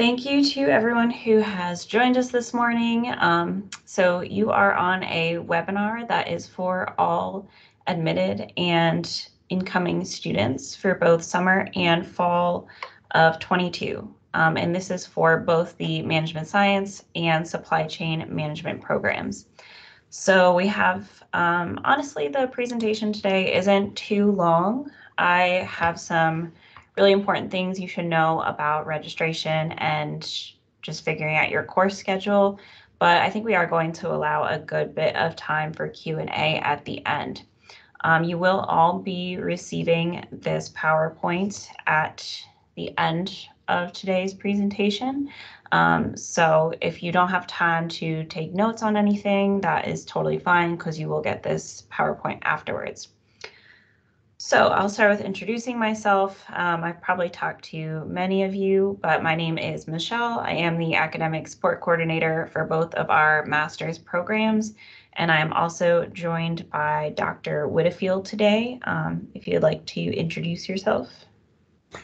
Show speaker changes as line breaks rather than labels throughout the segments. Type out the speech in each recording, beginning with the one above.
Thank you to everyone who has joined us this morning. Um, so you are on a webinar that is for all admitted and incoming students for both summer and fall of 22. Um, and this is for both the management science and supply chain management programs. So we have, um, honestly, the presentation today isn't too long. I have some really important things you should know about registration and just figuring out your course schedule. But I think we are going to allow a good bit of time for Q&A at the end. Um, you will all be receiving this PowerPoint at the end of today's presentation. Um, so if you don't have time to take notes on anything, that is totally fine because you will get this PowerPoint afterwards. So I'll start with introducing myself. Um, I've probably talked to many of you, but my name is Michelle. I am the academic support coordinator for both of our master's programs, and I am also joined by Dr. Widdifield today. Um, if you'd like to introduce yourself.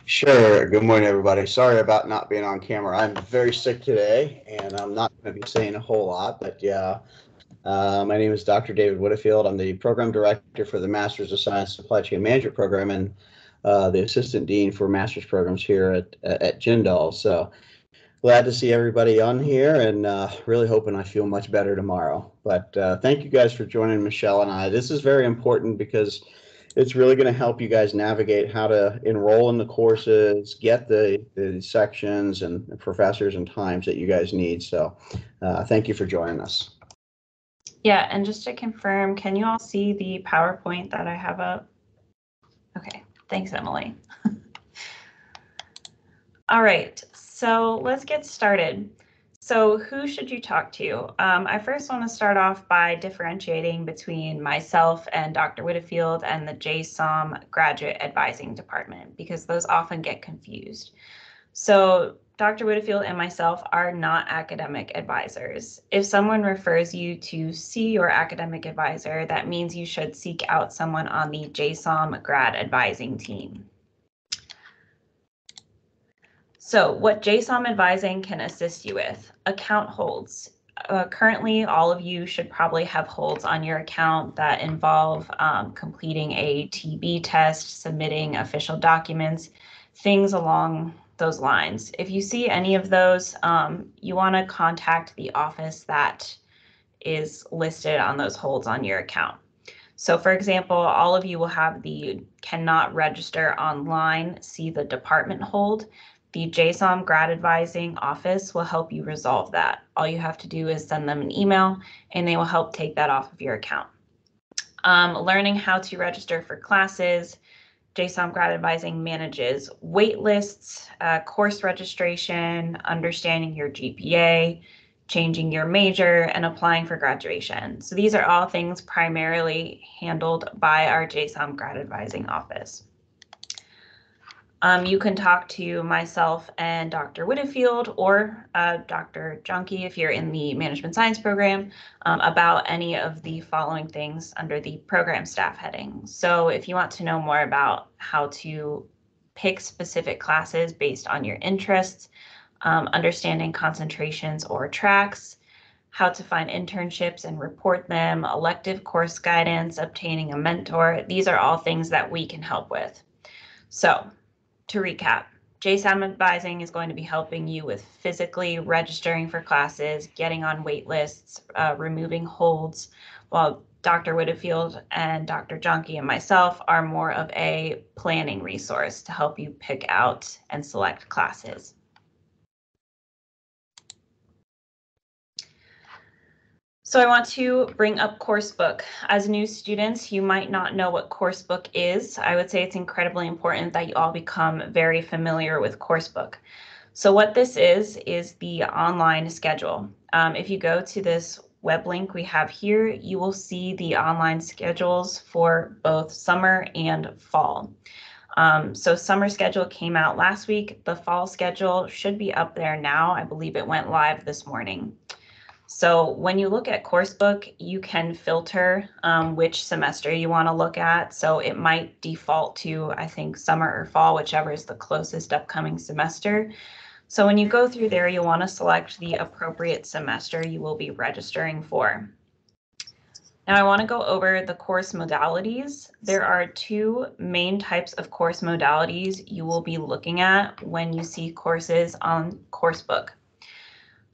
Sure. Good morning, everybody. Sorry about not being on camera. I'm very sick today, and I'm not going to be saying a whole lot, but yeah. Uh, my name is Dr. David Widdifield. I'm the program director for the Masters of Science Supply Chain Management program and uh, the assistant dean for master's programs here at at Jindal. So glad to see everybody on here, and uh, really hoping I feel much better tomorrow. But uh, thank you guys for joining Michelle and I. This is very important because it's really going to help you guys navigate how to enroll in the courses, get the, the sections and the professors and times that you guys need. So uh, thank you for joining us.
Yeah, and just to confirm, can you all see the PowerPoint that I have up? Okay, thanks, Emily. all right, so let's get started. So who should you talk to? Um, I first want to start off by differentiating between myself and Dr. Widdifield and the JSOM Graduate Advising Department because those often get confused. So Dr. Widdifield and myself are not academic advisors. If someone refers you to see your academic advisor, that means you should seek out someone on the JSOM grad advising team. So what JSOM advising can assist you with, account holds. Uh, currently, all of you should probably have holds on your account that involve um, completing a TB test, submitting official documents, things along those lines. If you see any of those, um, you want to contact the office that is listed on those holds on your account. So for example, all of you will have the cannot register online, see the department hold. The JSOM grad advising office will help you resolve that. All you have to do is send them an email and they will help take that off of your account. Um, learning how to register for classes, JSOM grad advising manages wait lists, uh, course registration, understanding your GPA, changing your major, and applying for graduation. So these are all things primarily handled by our JSOM grad advising office. Um, you can talk to myself and Dr. Widdifield or uh, Dr. Junkie if you're in the management science program um, about any of the following things under the program staff heading. So if you want to know more about how to pick specific classes based on your interests, um, understanding concentrations or tracks, how to find internships and report them, elective course guidance, obtaining a mentor, these are all things that we can help with. So to recap, JSOM advising is going to be helping you with physically registering for classes, getting on wait lists, uh, removing holds, while Dr. Widdifield and Dr. Junkie and myself are more of a planning resource to help you pick out and select classes. So I want to bring up Coursebook. As new students, you might not know what Coursebook is. I would say it's incredibly important that you all become very familiar with Coursebook. So what this is, is the online schedule. Um, if you go to this web link we have here, you will see the online schedules for both summer and fall. Um, so summer schedule came out last week. The fall schedule should be up there now. I believe it went live this morning. So when you look at coursebook, you can filter um, which semester you want to look at. So it might default to, I think, summer or fall, whichever is the closest upcoming semester. So when you go through there, you'll want to select the appropriate semester you will be registering for. Now I want to go over the course modalities. There are two main types of course modalities you will be looking at when you see courses on Coursebook.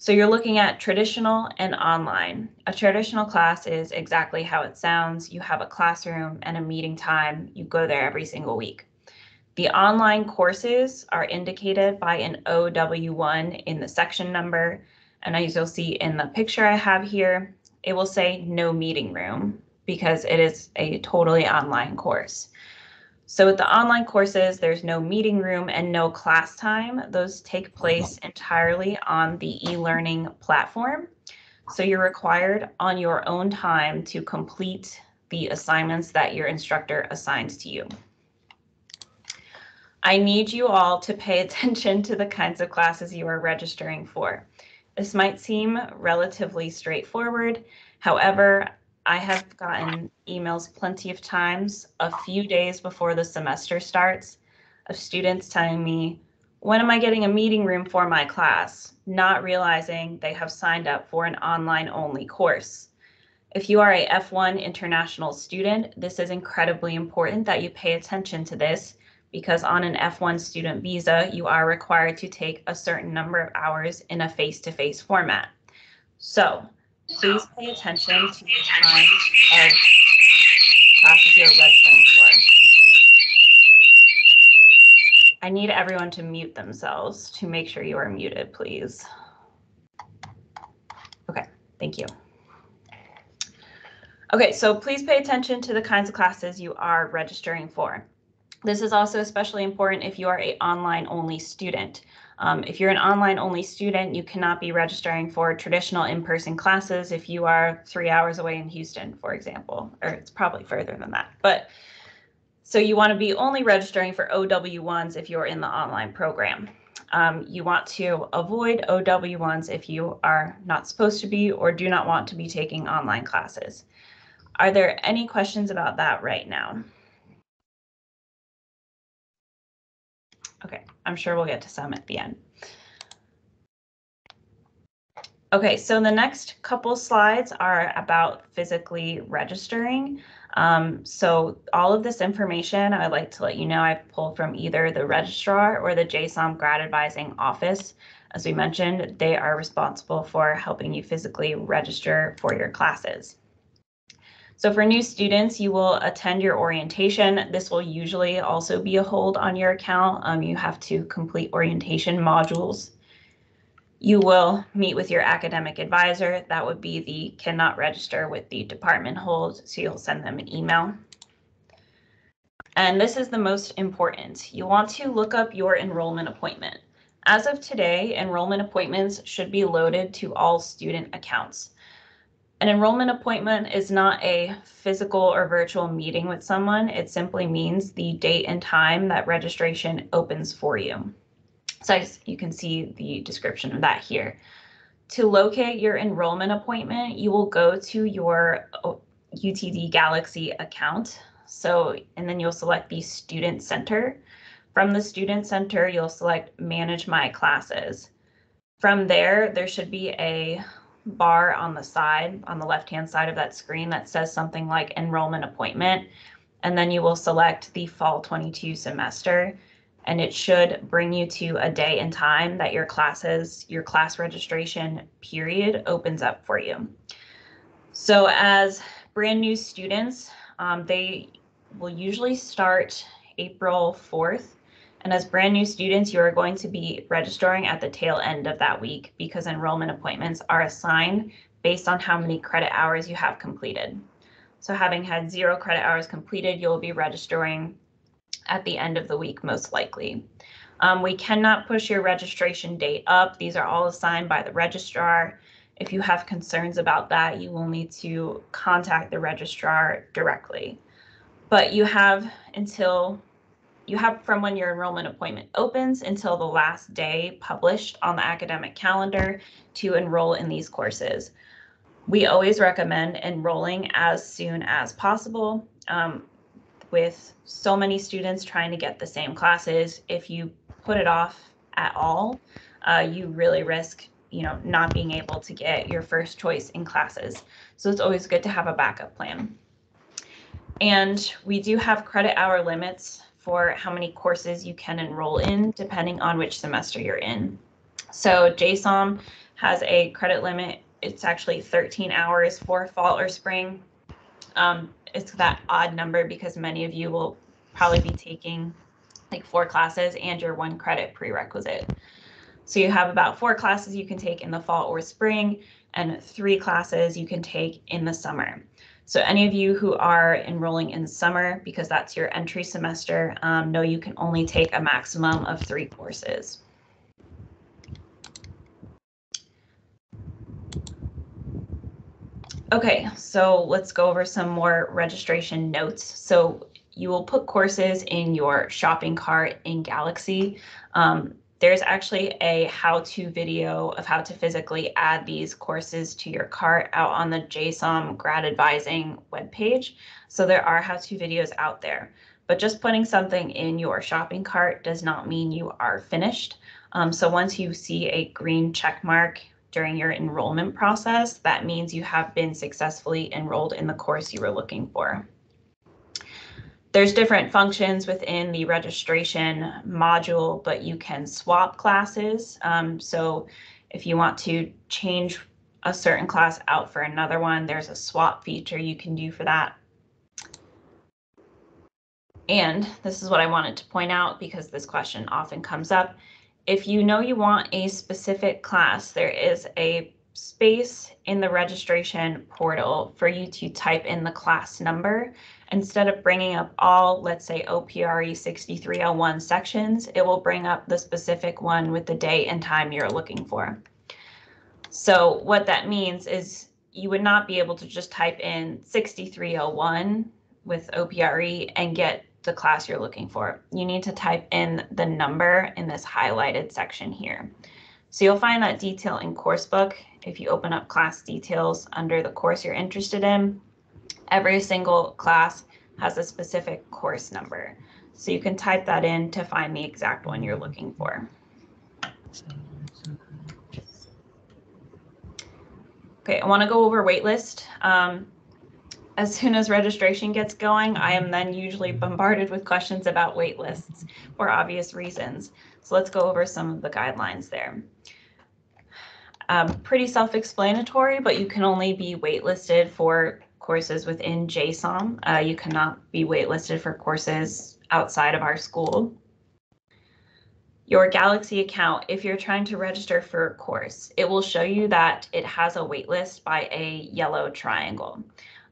So you're looking at traditional and online. A traditional class is exactly how it sounds. You have a classroom and a meeting time. You go there every single week. The online courses are indicated by an OW1 in the section number. And as you'll see in the picture I have here, it will say no meeting room because it is a totally online course. So with the online courses, there's no meeting room and no class time. Those take place entirely on the e-learning platform. So you're required on your own time to complete the assignments that your instructor assigns to you. I need you all to pay attention to the kinds of classes you are registering for. This might seem relatively straightforward. However, I have gotten emails plenty of times a few days before the semester starts of students telling me, when am I getting a meeting room for my class? Not realizing they have signed up for an online only course. If you are a F1 international student, this is incredibly important that you pay attention to this because on an F1 student visa, you are required to take a certain number of hours in a face-to-face format. So please pay attention to the time of classes you're registering for. I need everyone to mute themselves to make sure you are muted, please. Okay, thank you. Okay, so please pay attention to the kinds of classes you are registering for. This is also especially important if you are a online only student. Um, if you're an online only student, you cannot be registering for traditional in-person classes if you are three hours away in Houston, for example, or it's probably further than that. But so you want to be only registering for OW1s if you're in the online program. Um, you want to avoid OW1s if you are not supposed to be or do not want to be taking online classes. Are there any questions about that right now? Okay, I'm sure we'll get to some at the end. Okay, so the next couple slides are about physically registering. Um, so all of this information, I'd like to let you know I pulled from either the registrar or the JSOM grad advising office. As we mentioned, they are responsible for helping you physically register for your classes. So for new students, you will attend your orientation. This will usually also be a hold on your account. Um, you have to complete orientation modules. You will meet with your academic advisor. That would be the cannot register with the department hold. So you'll send them an email. And this is the most important. You want to look up your enrollment appointment. As of today, enrollment appointments should be loaded to all student accounts. An enrollment appointment is not a physical or virtual meeting with someone. It simply means the date and time that registration opens for you. So you can see the description of that here. To locate your enrollment appointment, you will go to your oh, UTD Galaxy account. So, and then you'll select the Student Center. From the Student Center, you'll select Manage My Classes. From there, there should be a bar on the side, on the left-hand side of that screen that says something like enrollment appointment. And then you will select the fall 22 semester and it should bring you to a day and time that your classes, your class registration period opens up for you. So as brand new students, um, they will usually start April 4th and as brand new students, you are going to be registering at the tail end of that week because enrollment appointments are assigned based on how many credit hours you have completed. So having had zero credit hours completed, you'll be registering at the end of the week, most likely. Um, we cannot push your registration date up. These are all assigned by the registrar. If you have concerns about that, you will need to contact the registrar directly. But you have until you have from when your enrollment appointment opens until the last day published on the academic calendar to enroll in these courses. We always recommend enrolling as soon as possible. Um, with so many students trying to get the same classes, if you put it off at all, uh, you really risk you know not being able to get your first choice in classes. So it's always good to have a backup plan. And we do have credit hour limits for how many courses you can enroll in depending on which semester you're in. So JSOM has a credit limit. It's actually 13 hours for fall or spring. Um, it's that odd number because many of you will probably be taking like four classes and your one credit prerequisite. So you have about four classes you can take in the fall or spring and three classes you can take in the summer. So any of you who are enrolling in summer, because that's your entry semester, um, know you can only take a maximum of three courses. Okay, so let's go over some more registration notes. So you will put courses in your shopping cart in Galaxy. Um, there's actually a how-to video of how to physically add these courses to your cart out on the JSOM grad advising webpage. So there are how-to videos out there, but just putting something in your shopping cart does not mean you are finished. Um, so once you see a green check mark during your enrollment process, that means you have been successfully enrolled in the course you were looking for. There's different functions within the registration module, but you can swap classes. Um, so if you want to change a certain class out for another one, there's a swap feature you can do for that. And this is what I wanted to point out because this question often comes up. If you know you want a specific class, there is a space in the registration portal for you to type in the class number. Instead of bringing up all, let's say OPRE 6301 sections, it will bring up the specific one with the date and time you're looking for. So what that means is you would not be able to just type in 6301 with OPRE and get the class you're looking for. You need to type in the number in this highlighted section here. So you'll find that detail in coursebook if you open up class details under the course you're interested in. Every single class has a specific course number. So you can type that in to find the exact one you're looking for. Okay, I want to go over waitlist. Um, as soon as registration gets going, I am then usually bombarded with questions about waitlists for obvious reasons. So let's go over some of the guidelines there. Um, pretty self-explanatory, but you can only be waitlisted for courses within JSOM. Uh, you cannot be waitlisted for courses outside of our school. Your Galaxy account, if you're trying to register for a course, it will show you that it has a waitlist by a yellow triangle.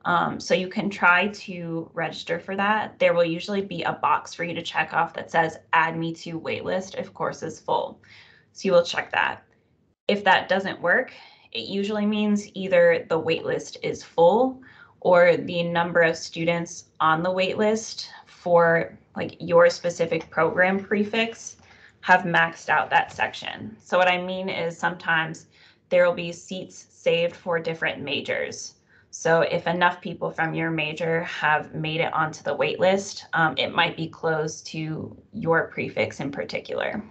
Um, so you can try to register for that. There will usually be a box for you to check off that says add me to waitlist if course is full. So you will check that. If that doesn't work, it usually means either the waitlist is full or the number of students on the waitlist for like your specific program prefix have maxed out that section. So what I mean is sometimes there will be seats saved for different majors. So if enough people from your major have made it onto the waitlist, um, it might be closed to your prefix in particular.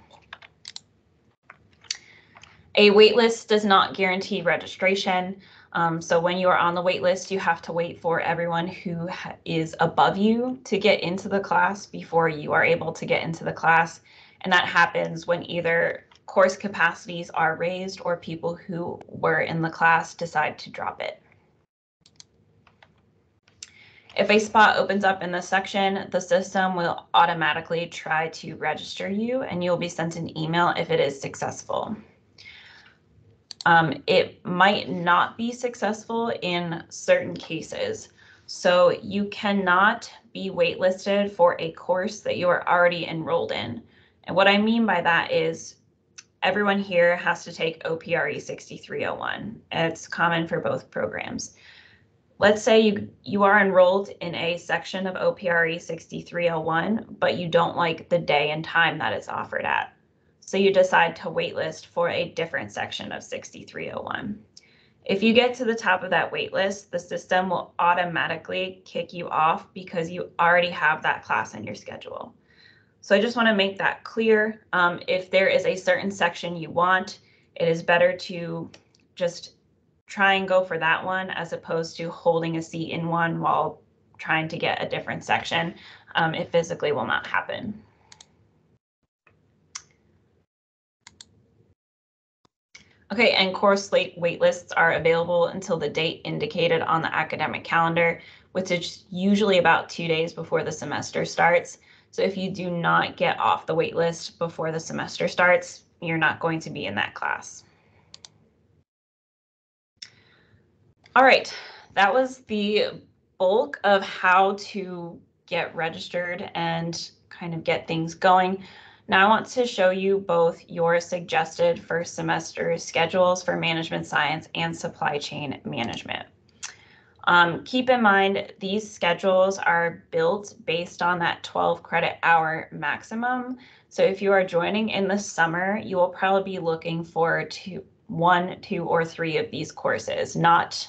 A waitlist does not guarantee registration. Um, so when you are on the wait list, you have to wait for everyone who is above you to get into the class before you are able to get into the class. And that happens when either course capacities are raised or people who were in the class decide to drop it. If a spot opens up in this section, the system will automatically try to register you and you'll be sent an email if it is successful. Um, it might not be successful in certain cases. So you cannot be waitlisted for a course that you are already enrolled in. And what I mean by that is everyone here has to take OPRE 6301. It's common for both programs let's say you you are enrolled in a section of OPRE 6301, but you don't like the day and time that it's offered at. So you decide to waitlist for a different section of 6301. If you get to the top of that waitlist, the system will automatically kick you off because you already have that class in your schedule. So I just want to make that clear. Um, if there is a certain section you want, it is better to just try and go for that one as opposed to holding a seat in one while trying to get a different section. Um, it physically will not happen. Okay, and course late waitlists are available until the date indicated on the academic calendar, which is usually about two days before the semester starts. So if you do not get off the waitlist before the semester starts, you're not going to be in that class. All right, that was the bulk of how to get registered and kind of get things going. Now I want to show you both your suggested first semester schedules for management science and supply chain management. Um, keep in mind, these schedules are built based on that 12 credit hour maximum. So if you are joining in the summer, you will probably be looking for two, one, two, or three of these courses, not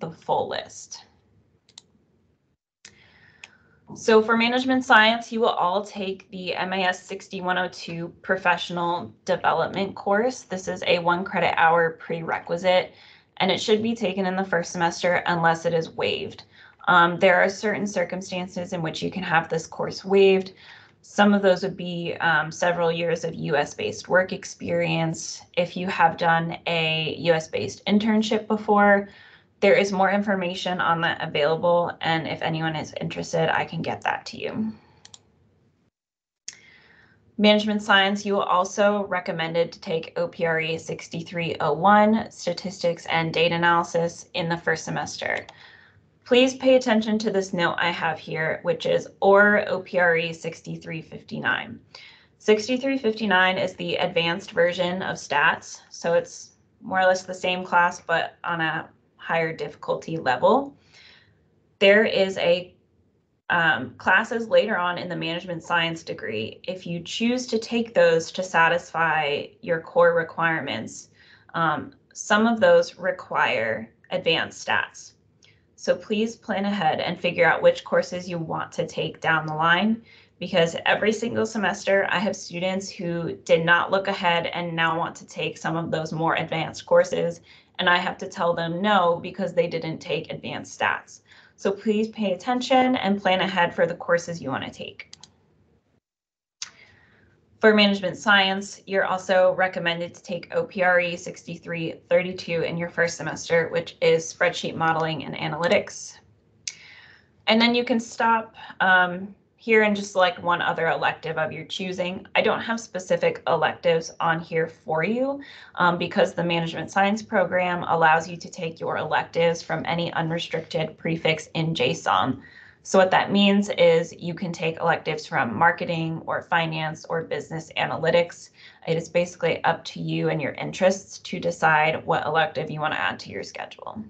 the full list. So for management science, you will all take the MAS 6102 professional development course. This is a one credit hour prerequisite, and it should be taken in the first semester unless it is waived. Um, there are certain circumstances in which you can have this course waived. Some of those would be um, several years of US based work experience. If you have done a US based internship before, there is more information on that available, and if anyone is interested, I can get that to you. Management Science, you also recommended to take OPRE 6301, Statistics and Data Analysis in the first semester. Please pay attention to this note I have here, which is or OPRE 6359. 6359 is the advanced version of stats, so it's more or less the same class, but on a higher difficulty level. There is a um, classes later on in the management science degree. If you choose to take those to satisfy your core requirements, um, some of those require advanced stats. So please plan ahead and figure out which courses you want to take down the line because every single semester I have students who did not look ahead and now want to take some of those more advanced courses and I have to tell them no because they didn't take advanced stats. So please pay attention and plan ahead for the courses you want to take. For management science, you're also recommended to take OPRE 6332 in your first semester, which is spreadsheet modeling and analytics. And then you can stop um, here and just select one other elective of your choosing. I don't have specific electives on here for you um, because the management science program allows you to take your electives from any unrestricted prefix in JSOM. So what that means is you can take electives from marketing or finance or business analytics. It is basically up to you and your interests to decide what elective you want to add to your schedule.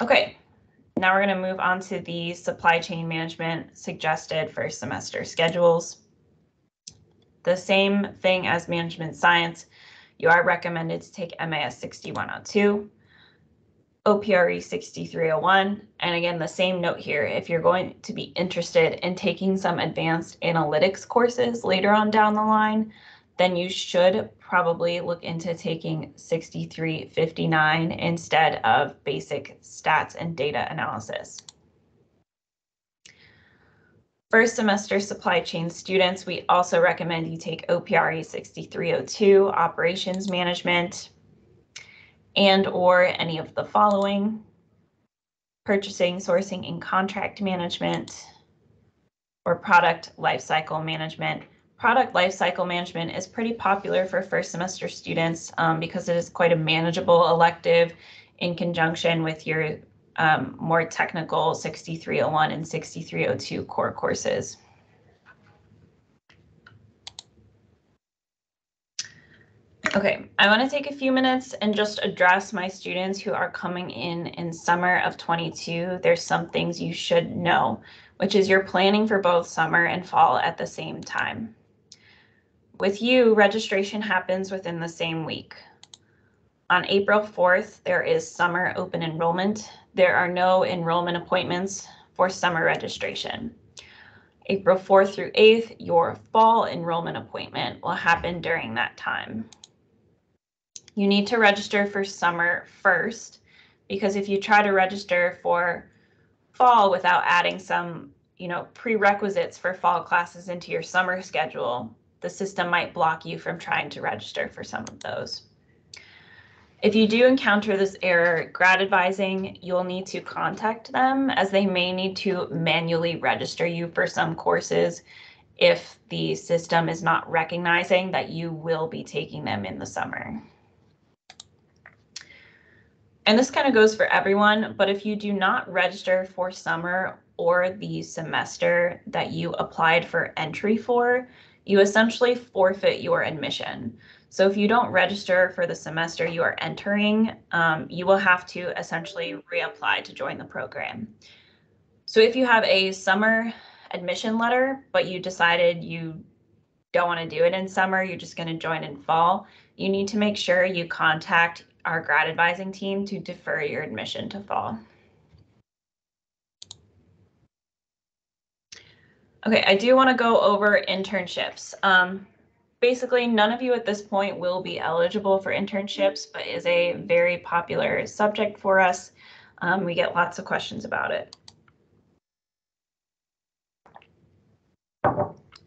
Okay, now we're going to move on to the supply chain management suggested first semester schedules. The same thing as management science, you are recommended to take MAS 6102, OPRE 6301, and again, the same note here, if you're going to be interested in taking some advanced analytics courses later on down the line, then you should probably look into taking 6359 instead of basic stats and data analysis. First semester supply chain students, we also recommend you take OPRE 6302, operations management, and or any of the following, purchasing, sourcing, and contract management, or product lifecycle management product lifecycle management is pretty popular for first semester students um, because it is quite a manageable elective in conjunction with your um, more technical 6301 and 6302 core courses. Okay, I want to take a few minutes and just address my students who are coming in in summer of 22. There's some things you should know, which is you're planning for both summer and fall at the same time. With you, registration happens within the same week. On April 4th, there is summer open enrollment. There are no enrollment appointments for summer registration. April 4th through 8th, your fall enrollment appointment will happen during that time. You need to register for summer first because if you try to register for fall without adding some, you know, prerequisites for fall classes into your summer schedule, the system might block you from trying to register for some of those. If you do encounter this error, grad advising, you'll need to contact them as they may need to manually register you for some courses if the system is not recognizing that you will be taking them in the summer. And this kind of goes for everyone, but if you do not register for summer or the semester that you applied for entry for, you essentially forfeit your admission. So if you don't register for the semester you are entering, um, you will have to essentially reapply to join the program. So if you have a summer admission letter, but you decided you don't want to do it in summer, you're just going to join in fall, you need to make sure you contact our grad advising team to defer your admission to fall. Okay, I do want to go over internships. Um, basically none of you at this point will be eligible for internships, but is a very popular subject for us. Um, we get lots of questions about it.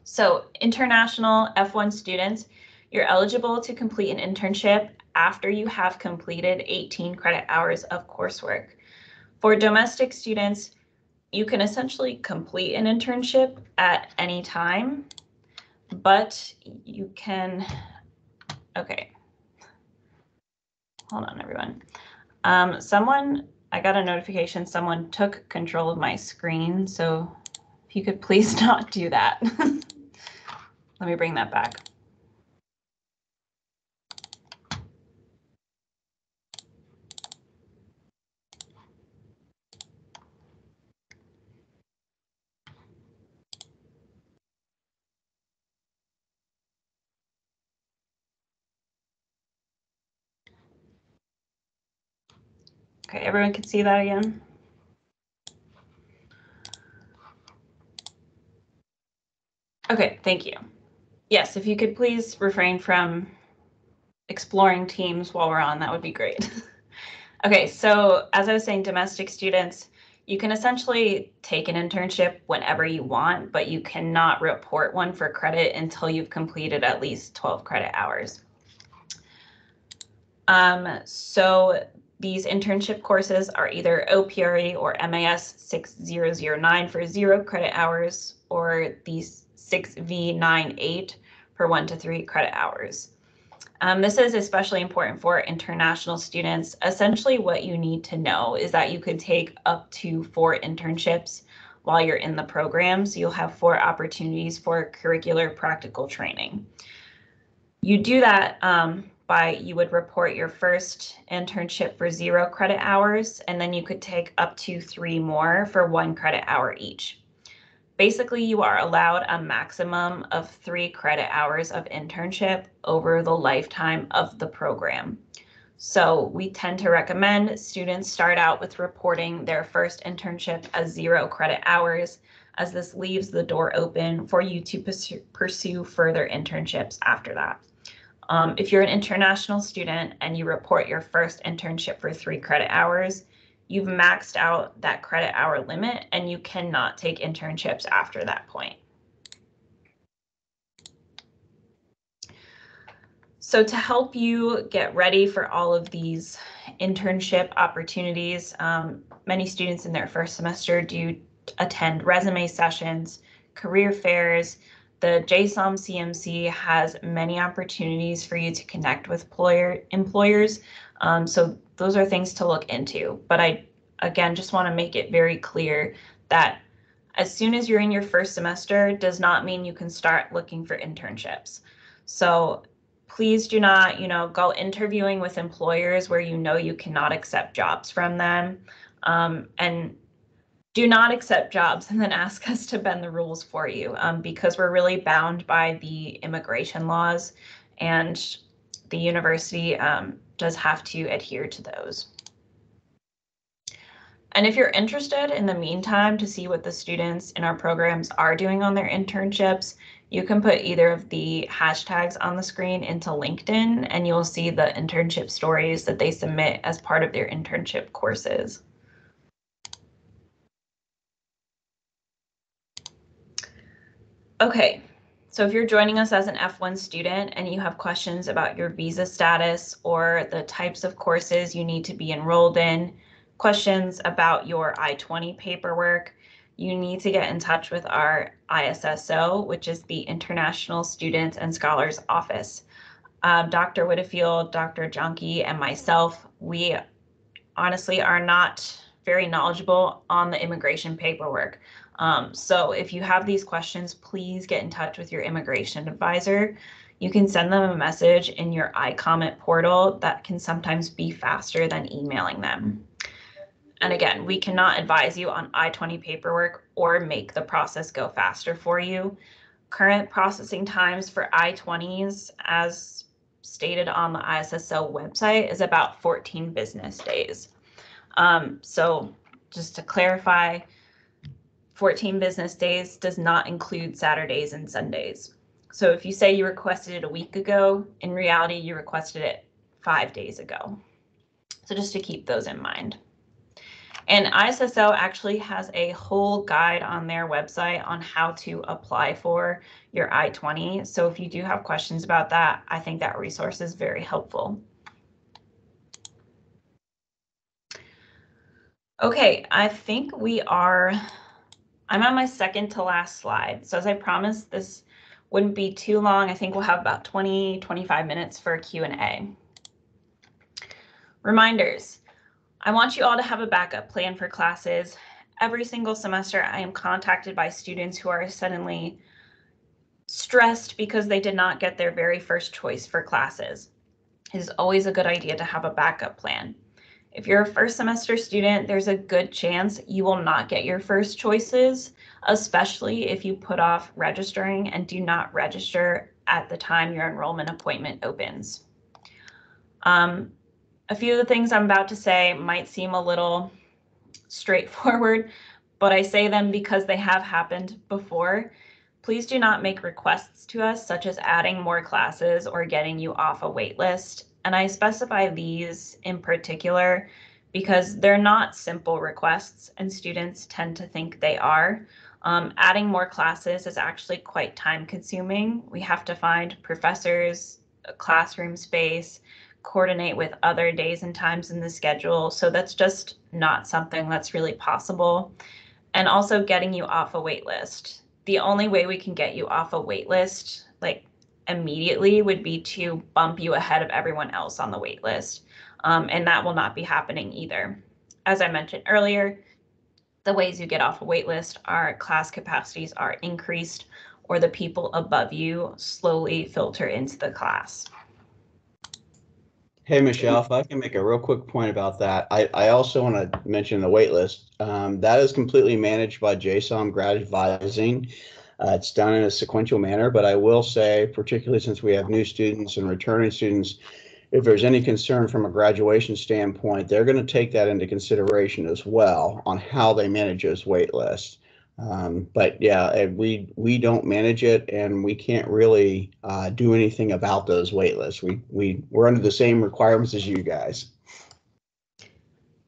So international F1 students, you're eligible to complete an internship after you have completed 18 credit hours of coursework. For domestic students, you can essentially complete an internship at any time but you can, okay. Hold on, everyone. Um, someone, I got a notification, someone took control of my screen. So if you could please not do that. Let me bring that back. Everyone can see that again? Okay, thank you. Yes, if you could please refrain from exploring teams while we're on, that would be great. okay, so as I was saying, domestic students, you can essentially take an internship whenever you want, but you cannot report one for credit until you've completed at least 12 credit hours. Um, so these internship courses are either OPRE or MAS 6009 for zero credit hours or these 6V98 for one to three credit hours. Um, this is especially important for international students. Essentially, what you need to know is that you could take up to four internships while you're in the program. So you'll have four opportunities for curricular practical training. You do that um, by you would report your first internship for zero credit hours, and then you could take up to three more for one credit hour each. Basically, you are allowed a maximum of three credit hours of internship over the lifetime of the program. So we tend to recommend students start out with reporting their first internship as zero credit hours, as this leaves the door open for you to pursue further internships after that. Um, if you're an international student and you report your first internship for three credit hours, you've maxed out that credit hour limit and you cannot take internships after that point. So to help you get ready for all of these internship opportunities, um, many students in their first semester do attend resume sessions, career fairs, the JSOM CMC has many opportunities for you to connect with employer, employers. Um, so those are things to look into. But I, again, just want to make it very clear that as soon as you're in your first semester does not mean you can start looking for internships. So please do not, you know, go interviewing with employers where you know you cannot accept jobs from them. Um, and do not accept jobs and then ask us to bend the rules for you um, because we're really bound by the immigration laws and the university um, does have to adhere to those. And if you're interested in the meantime to see what the students in our programs are doing on their internships, you can put either of the hashtags on the screen into LinkedIn and you'll see the internship stories that they submit as part of their internship courses. Okay, so if you're joining us as an F1 student and you have questions about your visa status or the types of courses you need to be enrolled in, questions about your I-20 paperwork, you need to get in touch with our ISSO, which is the International Students and Scholars Office. Um, Dr. Widdifield, Dr. Junkie, and myself, we honestly are not very knowledgeable on the immigration paperwork. Um, so if you have these questions, please get in touch with your immigration advisor. You can send them a message in your iComet portal that can sometimes be faster than emailing them. And again, we cannot advise you on I-20 paperwork or make the process go faster for you. Current processing times for I-20s, as stated on the ISSO website, is about 14 business days. Um, so just to clarify, 14 business days does not include Saturdays and Sundays. So if you say you requested it a week ago, in reality, you requested it five days ago. So just to keep those in mind. And ISSO actually has a whole guide on their website on how to apply for your I-20. So if you do have questions about that, I think that resource is very helpful. Okay, I think we are, I'm on my second to last slide. So as I promised, this wouldn't be too long. I think we'll have about 20, 25 minutes for Q&A. Reminders, I want you all to have a backup plan for classes. Every single semester, I am contacted by students who are suddenly stressed because they did not get their very first choice for classes. It is always a good idea to have a backup plan. If you're a first semester student, there's a good chance you will not get your first choices, especially if you put off registering and do not register at the time your enrollment appointment opens. Um, a few of the things I'm about to say might seem a little straightforward, but I say them because they have happened before. Please do not make requests to us, such as adding more classes or getting you off a wait list. And I specify these in particular because they're not simple requests and students tend to think they are. Um, adding more classes is actually quite time consuming. We have to find professors, classroom space, coordinate with other days and times in the schedule. So that's just not something that's really possible. And also getting you off a wait list. The only way we can get you off a wait list, like immediately, would be to bump you ahead of everyone else on the wait list. Um, and that will not be happening either. As I mentioned earlier, the ways you get off a wait list are class capacities are increased or the people above you slowly filter into the class.
Hey, Michelle, if I can make a real quick point about that, I, I also want to mention the wait list. Um, that is completely managed by JSOM Grad Advising. Uh, it's done in a sequential manner, but I will say, particularly since we have new students and returning students, if there's any concern from a graduation standpoint, they're going to take that into consideration as well on how they manage those wait lists. Um, but yeah, we we don't manage it, and we can't really uh, do anything about those wait lists. We we we're under the same requirements as you guys.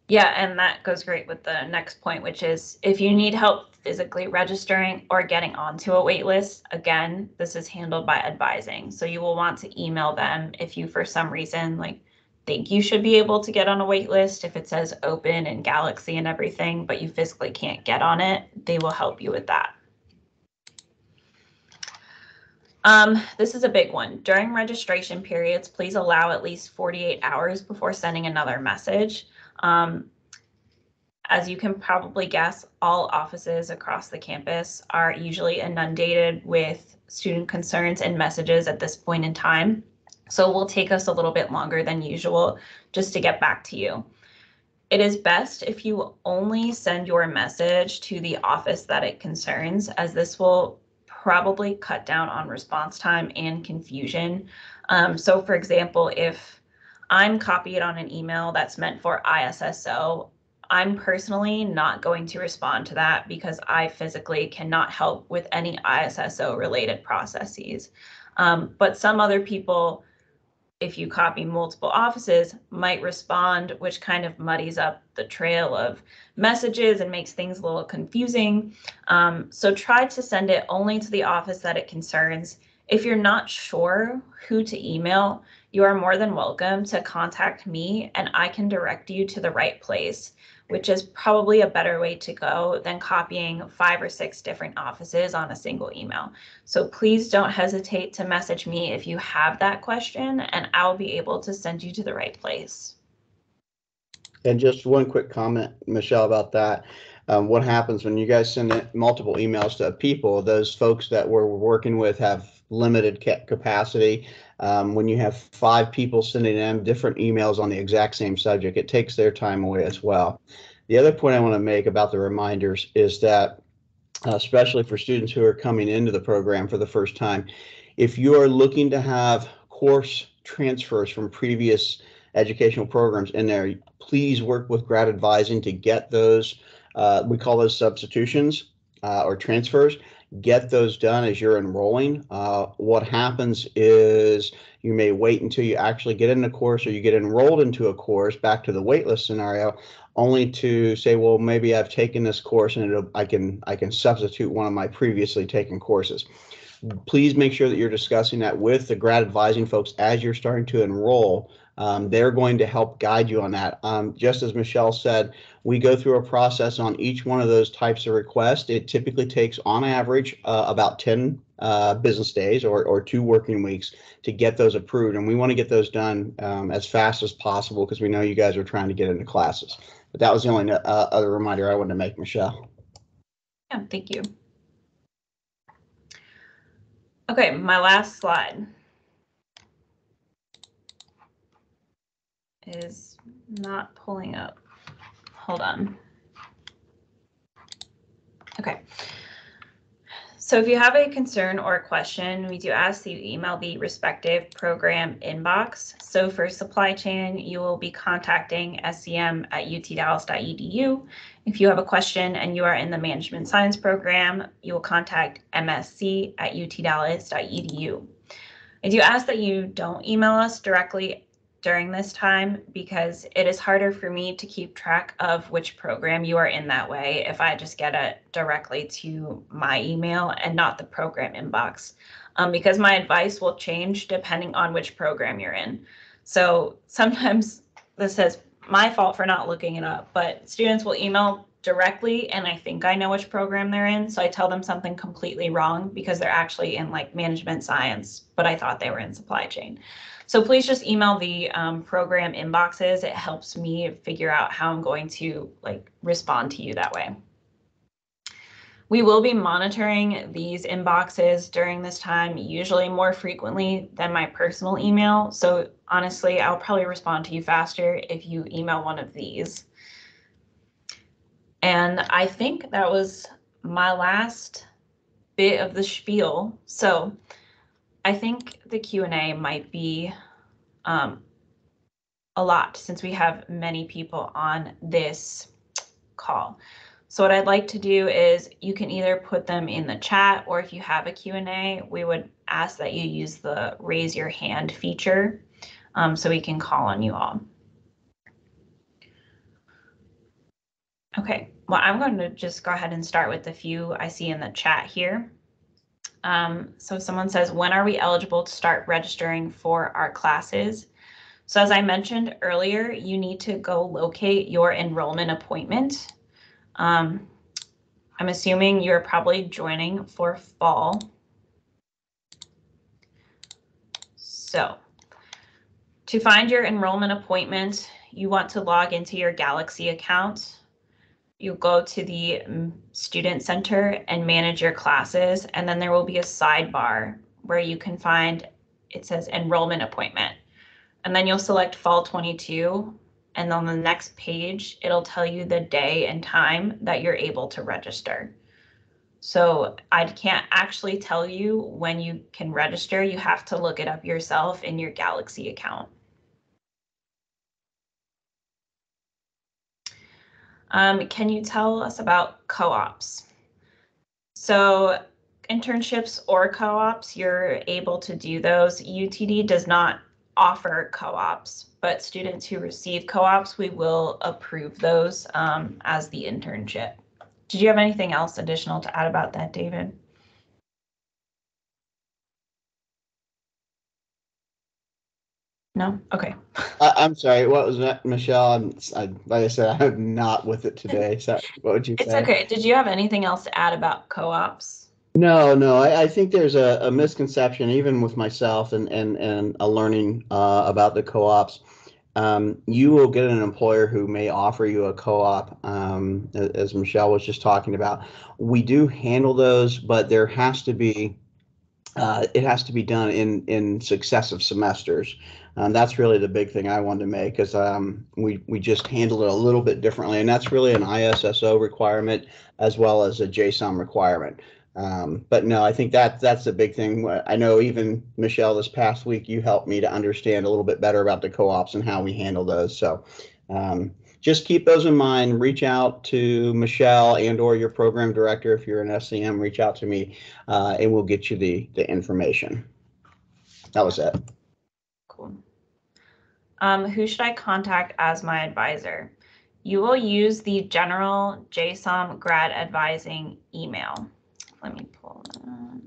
Yeah, and that goes great with the next point, which is if you need help physically registering or getting onto a wait list, again, this is handled by advising. So you will want to email them if you, for some reason, like think you should be able to get on a wait list if it says open and Galaxy and everything, but you physically can't get on it, they will help you with that. Um, this is a big one. During registration periods, please allow at least 48 hours before sending another message. Um, as you can probably guess, all offices across the campus are usually inundated with student concerns and messages at this point in time. So it will take us a little bit longer than usual just to get back to you. It is best if you only send your message to the office that it concerns, as this will probably cut down on response time and confusion. Um, so for example, if I'm copied on an email that's meant for ISSO, I'm personally not going to respond to that because I physically cannot help with any ISSO related processes. Um, but some other people, if you copy multiple offices, might respond, which kind of muddies up the trail of messages and makes things a little confusing. Um, so try to send it only to the office that it concerns. If you're not sure who to email, you are more than welcome to contact me and I can direct you to the right place, which is probably a better way to go than copying five or six different offices on a single email. So please don't hesitate to message me if you have that question and I'll be able to send you to the right place.
And just one quick comment, Michelle, about that. Um, what happens when you guys send multiple emails to people, those folks that we're working with have limited capacity. Um, when you have five people sending them different emails on the exact same subject, it takes their time away as well. The other point I want to make about the reminders is that, uh, especially for students who are coming into the program for the first time, if you are looking to have course transfers from previous educational programs in there, please work with grad advising to get those. Uh, we call those substitutions uh, or transfers get those done as you're enrolling. Uh, what happens is you may wait until you actually get in a course or you get enrolled into a course back to the waitlist scenario only to say well maybe i've taken this course and i can i can substitute one of my previously taken courses please make sure that you're discussing that with the grad advising folks as you're starting to enroll um, they're going to help guide you on that. Um, just as Michelle said, we go through a process on each one of those types of requests. It typically takes, on average, uh, about 10 uh, business days or, or two working weeks to get those approved. And we want to get those done um, as fast as possible because we know you guys are trying to get into classes. But that was the only uh, other reminder I wanted to make, Michelle.
Yeah, thank you. Okay, my last slide. Is not pulling up. Hold on. Okay. So if you have a concern or a question, we do ask that you email the respective program inbox. So for supply chain, you will be contacting scm at utdallas.edu. If you have a question and you are in the management science program, you will contact msc at utdallas.edu. I do ask that you don't email us directly during this time because it is harder for me to keep track of which program you are in that way if I just get it directly to my email and not the program inbox. Um, because my advice will change depending on which program you're in. So sometimes this is my fault for not looking it up, but students will email directly and I think I know which program they're in. So I tell them something completely wrong because they're actually in like management science, but I thought they were in supply chain. So please just email the um, program inboxes. It helps me figure out how I'm going to like respond to you that way. We will be monitoring these inboxes during this time, usually more frequently than my personal email. So honestly, I'll probably respond to you faster if you email one of these. And I think that was my last bit of the spiel. So I think the Q&A might be um, a lot since we have many people on this call. So what I'd like to do is you can either put them in the chat or if you have a Q&A, we would ask that you use the raise your hand feature um, so we can call on you all. Okay, well, I'm going to just go ahead and start with the few I see in the chat here. Um, so someone says, when are we eligible to start registering for our classes? So as I mentioned earlier, you need to go locate your enrollment appointment. Um, I'm assuming you're probably joining for fall. So to find your enrollment appointment, you want to log into your Galaxy account you go to the um, student center and manage your classes and then there will be a sidebar where you can find it says enrollment appointment. And then you'll select fall 22 and on the next page it'll tell you the day and time that you're able to register. So i can't actually tell you when you can register. You have to look it up yourself in your galaxy account Um, can you tell us about co-ops? So internships or co-ops, you're able to do those. UTD does not offer co-ops, but students who receive co-ops, we will approve those um, as the internship. Did you have anything else additional to add about that, David? No? Okay.
I, I'm sorry, what was that, Michelle? I'm, I, like I said, I'm not with it today. So what would you
It's
say?
okay. Did you have anything else to add about co-ops?
No, no, I, I think there's a, a misconception, even with myself and, and, and a learning uh, about the co-ops. Um, you will get an employer who may offer you a co-op, um, as Michelle was just talking about. We do handle those, but there has to be, uh, it has to be done in, in successive semesters. And that's really the big thing I wanted to make, is um, we, we just handle it a little bit differently. And that's really an ISSO requirement as well as a JSOM requirement. Um, but no, I think that that's a big thing. I know even Michelle, this past week, you helped me to understand a little bit better about the co-ops and how we handle those. So um, just keep those in mind. Reach out to Michelle and or your program director if you're an SCM. Reach out to me, uh, and we'll get you the the information. That was it.
Um, who should I contact as my advisor? You will use the general JSOM grad advising email. Let me pull that.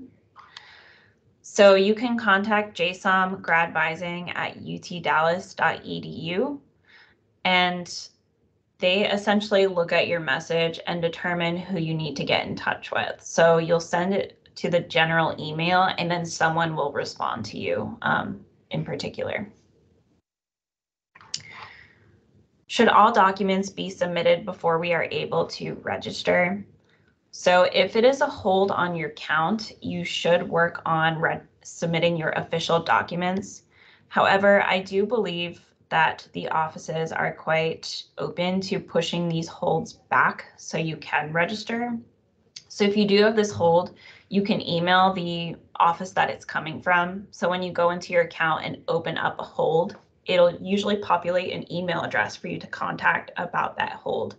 So you can contact JSOM grad advising at utdallas.edu and they essentially look at your message and determine who you need to get in touch with. So you'll send it to the general email and then someone will respond to you um, in particular. Should all documents be submitted before we are able to register? So if it is a hold on your count, you should work on submitting your official documents. However, I do believe that the offices are quite open to pushing these holds back so you can register. So if you do have this hold, you can email the office that it's coming from. So when you go into your account and open up a hold, it'll usually populate an email address for you to contact about that hold.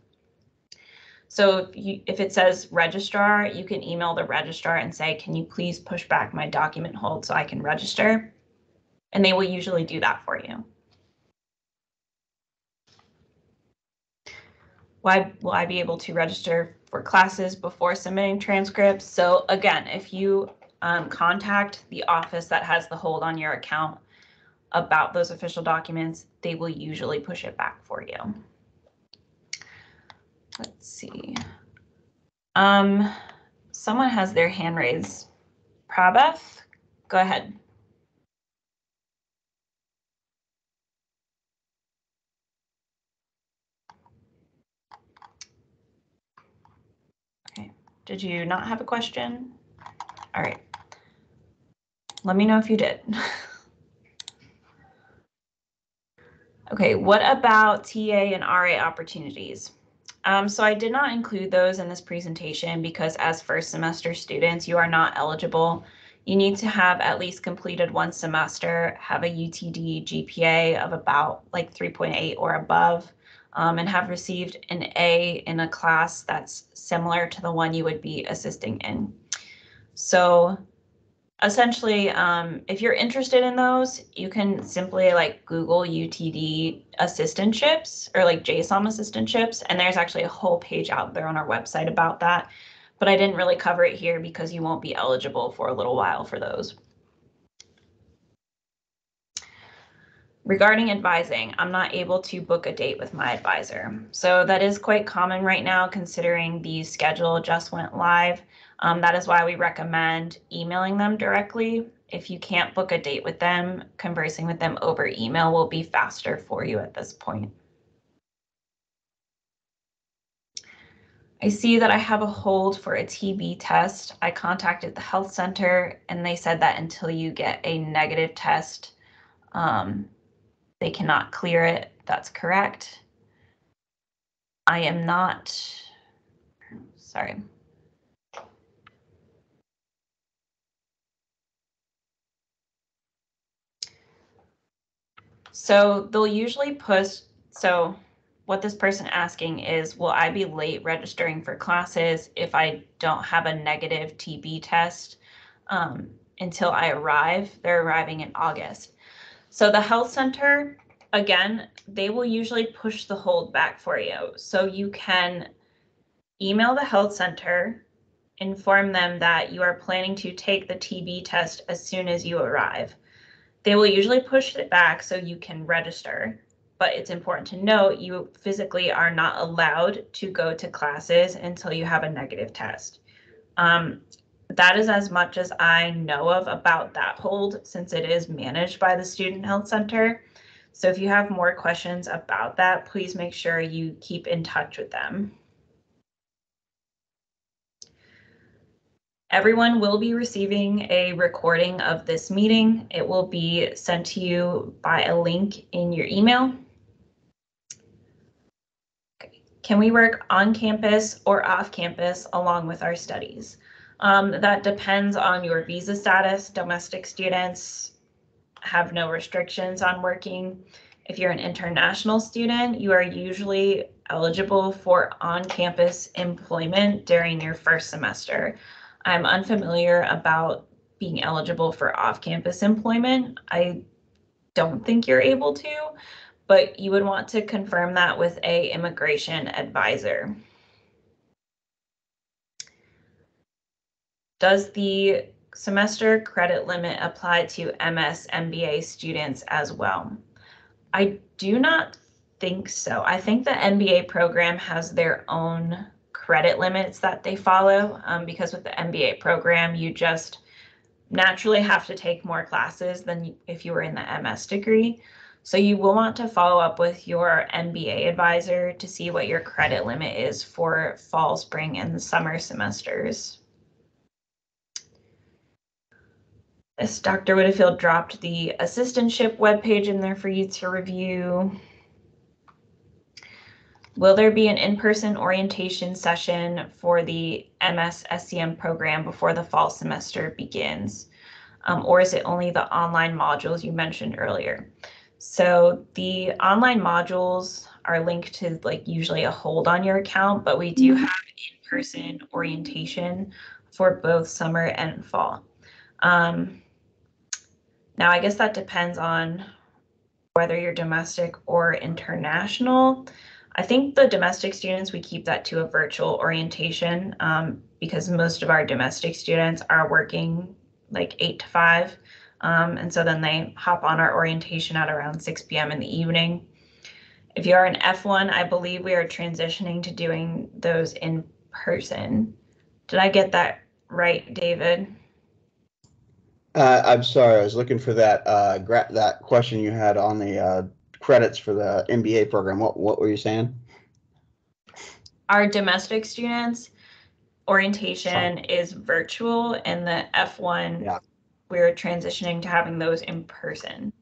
So if you if it says registrar, you can email the registrar and say, can you please push back my document hold so I can register? And they will usually do that for you. Why will I be able to register for classes before submitting transcripts? So again, if you um, contact the office that has the hold on your account about those official documents, they will usually push it back for you. Let's see. Um, someone has their hand raised. Prabeth, go ahead. Okay, did you not have a question? All right. Let me know if you did. Okay, what about TA and RA opportunities? Um, so I did not include those in this presentation because as first semester students, you are not eligible. You need to have at least completed one semester, have a UTD GPA of about like 3.8 or above, um, and have received an A in a class that's similar to the one you would be assisting in. So essentially, um, if you're interested in those, you can simply like Google UTD assistantships or like JSOM assistantships, and there's actually a whole page out there on our website about that. But I didn't really cover it here because you won't be eligible for a little while for those. Regarding advising, I'm not able to book a date with my advisor. So that is quite common right now considering the schedule just went live. Um, that is why we recommend emailing them directly. If you can't book a date with them, conversing with them over email will be faster for you at this point. I see that I have a hold for a TB test. I contacted the health center and they said that until you get a negative test, um, they cannot clear it. That's correct. I am not, sorry. So they'll usually push, so what this person asking is, will I be late registering for classes if I don't have a negative TB test um, until I arrive? They're arriving in August. So the health center, again, they will usually push the hold back for you. So you can email the health center, inform them that you are planning to take the TB test as soon as you arrive. They will usually push it back so you can register but it's important to note you physically are not allowed to go to classes until you have a negative test. Um, that is as much as I know of about that hold since it is managed by the Student Health Center. So if you have more questions about that, please make sure you keep in touch with them. Everyone will be receiving a recording of this meeting. It will be sent to you by a link in your email. Can we work on campus or off campus along with our studies? Um, that depends on your visa status. Domestic students have no restrictions on working. If you're an international student, you are usually eligible for on-campus employment during your first semester. I'm unfamiliar about being eligible for off-campus employment. I don't think you're able to, but you would want to confirm that with a immigration advisor. Does the semester credit limit apply to MS MBA students as well? I do not think so. I think the MBA program has their own credit limits that they follow um, because with the MBA program, you just naturally have to take more classes than if you were in the MS degree. So you will want to follow up with your MBA advisor to see what your credit limit is for fall, spring, and summer semesters. This Dr. Widdifield dropped the assistantship webpage in there for you to review. Will there be an in-person orientation session for the MS SCM program before the fall semester begins? Um, or is it only the online modules you mentioned earlier? So the online modules are linked to like usually a hold on your account, but we do mm-hmm. have in-person orientation for both summer and fall. Um, now, I guess that depends on whether you're domestic or international. I think the domestic students, we keep that to a virtual orientation um, because most of our domestic students are working like eight to five. Um, and so then they hop on our orientation at around 6 p.m. in the evening. If you are an F1, I believe we are transitioning to doing those in person. Did I get that right, David?
Uh, I'm sorry, I was looking for that uh, that question you had on the uh, credits for the MBA program. What what were you saying?
Our domestic students orientation is virtual, and the F1 yeah we're transitioning to having those in person.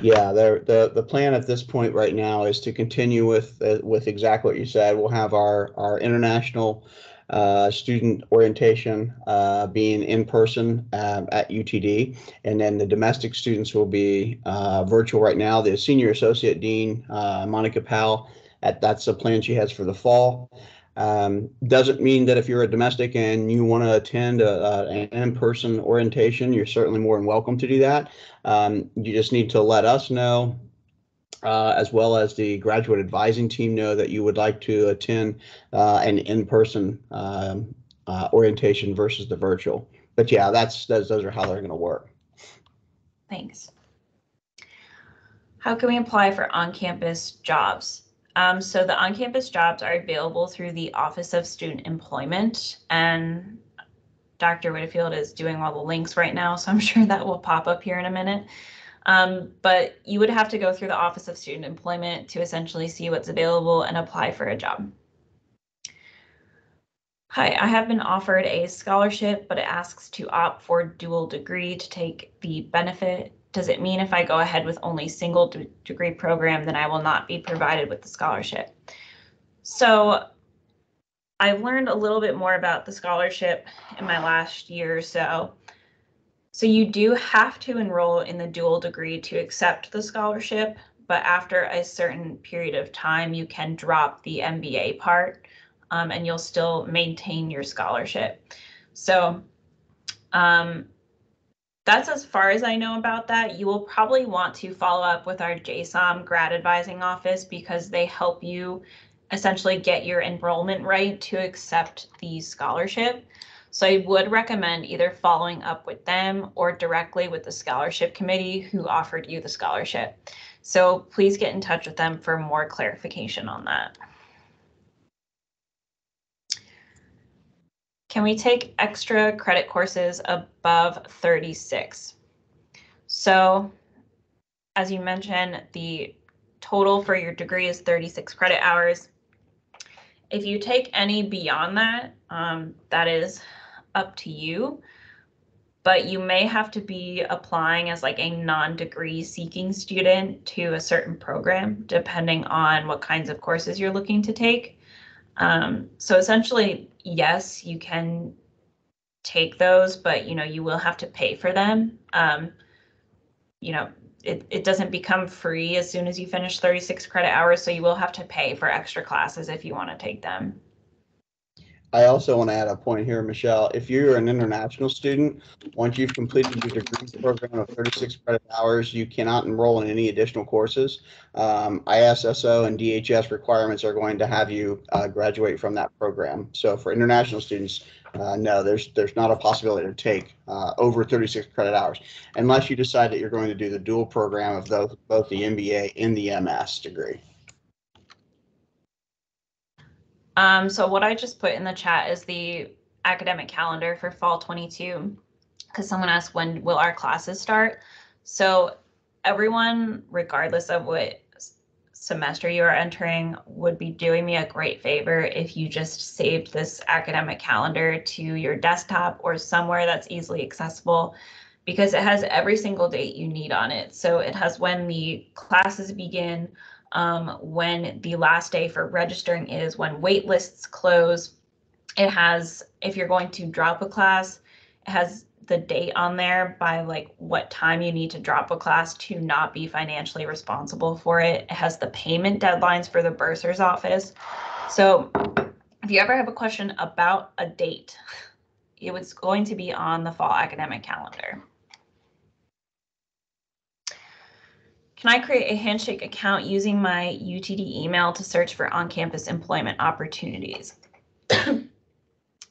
Yeah, the the the plan at this point right now is to continue with uh, with exactly what you said. We'll have our our international uh, student orientation uh, being in person um, at UTD, and then the domestic students will be uh, virtual right now. The senior associate dean, uh, Monica Powell, at that's the plan she has for the fall. Um, doesn't mean that if you're a domestic and you want to attend a, a, an in-person orientation, you're certainly more than welcome to do that. Um, you just need to let us know, uh, as well as the graduate advising team know that you would like to attend uh, an in-person um, uh, orientation versus the virtual. But yeah, that's, that's those are how they're going to work.
Thanks. How can we apply for on-campus jobs? Um, so the on-campus jobs are available through the Office of Student Employment and Dr. Widdifield is doing all the links right now, so I'm sure that will pop up here in a minute. Um, but you would have to go through the Office of Student Employment to essentially see what's available and apply for a job. Hi, I have been offered a scholarship, but it asks to opt for dual degree to take the benefit does it mean if I go ahead with only single degree program, then I will not be provided with the scholarship? So I've learned a little bit more about the scholarship in my last year or so. So you do have to enroll in the dual degree to accept the scholarship, but after a certain period of time, you can drop the MBA part um, and you'll still maintain your scholarship. So um, that's as far as I know about that. You will probably want to follow up with our JSOM grad advising office because they help you essentially get your enrollment right to accept the scholarship. So I would recommend either following up with them or directly with the scholarship committee who offered you the scholarship. So please get in touch with them for more clarification on that. Can we take extra credit courses above 36? So as you mentioned, the total for your degree is 36 credit hours. If you take any beyond that, um, that is up to you. But you may have to be applying as like a non-degree seeking student to a certain program, depending on what kinds of courses you're looking to take. Um, so essentially, yes, you can take those, but you know, you will have to pay for them. Um, you know, it, it doesn't become free as soon as you finish 36 credit hours, so you will have to pay for extra classes if you want to take them.
I also want to add a point here, Michelle. If you're an international student, once you've completed your degree program of 36 credit hours, you cannot enroll in any additional courses. Um, ISSO and DHS requirements are going to have you uh, graduate from that program. So for international students, uh, no, there's there's not a possibility to take uh, over 36 credit hours unless you decide that you're going to do the dual program of both both the MBA and the MS degree.
Um, so what I just put in the chat is the academic calendar for fall 22 because someone asked when will our classes start. So everyone, regardless of what semester you are entering would be doing me a great favor if you just saved this academic calendar to your desktop or somewhere that's easily accessible because it has every single date you need on it. So it has when the classes begin, um, when the last day for registering is, when wait lists close. It has, if you're going to drop a class, it has the date on there by like what time you need to drop a class to not be financially responsible for it. It has the payment deadlines for the bursar's office. So if you ever have a question about a date, it was going to be on the fall academic calendar. Can I create a Handshake account using my UTD email to search for on-campus employment opportunities?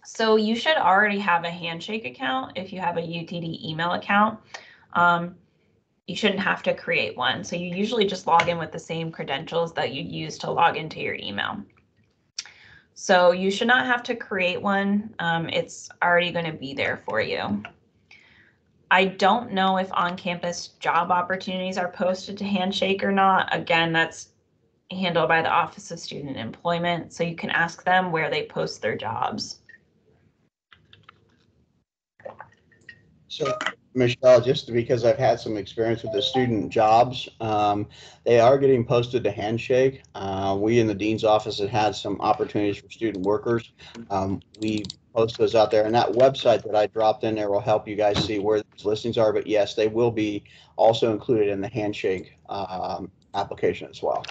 So you should already have a Handshake account if you have a UTD email account. Um, you shouldn't have to create one. So you usually just log in with the same credentials that you use to log into your email. So you should not have to create one. Um, it's already going to be there for you. I don't know if on-campus job opportunities are posted to Handshake or not. Again, that's handled by the Office of Student Employment. So you can ask them where they post their jobs.
So, Michelle, just because I've had some experience with the student jobs, um, they are getting posted to Handshake. Uh, we in the dean's office have had some opportunities for student workers. Um, we post those out there, and that website that I dropped in there will help you guys see where these listings are. But yes, they will be also included in the Handshake um, application as well.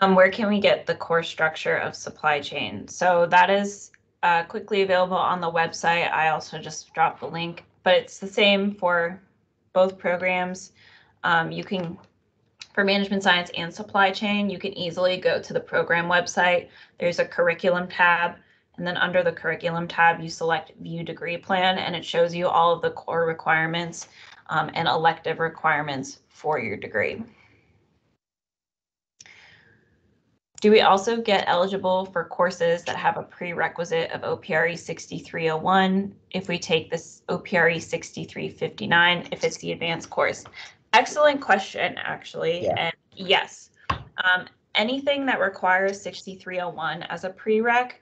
Um, where can we get the course structure of supply chain? So that is uh, quickly available on the website. I also just dropped the link, but it's the same for both programs. Um, you can, for management science and supply chain, you can easily go to the program website. There's a curriculum tab, and then under the curriculum tab, you select view degree plan, and it shows you all of the core requirements um, and elective requirements for your degree. Do we also get eligible for courses that have a prerequisite of OPRE 6301 if we take this OPRE 6359 if it's the advanced course? Excellent question, actually.
Yeah.
And yes, um, anything that requires 6301 as a prereq,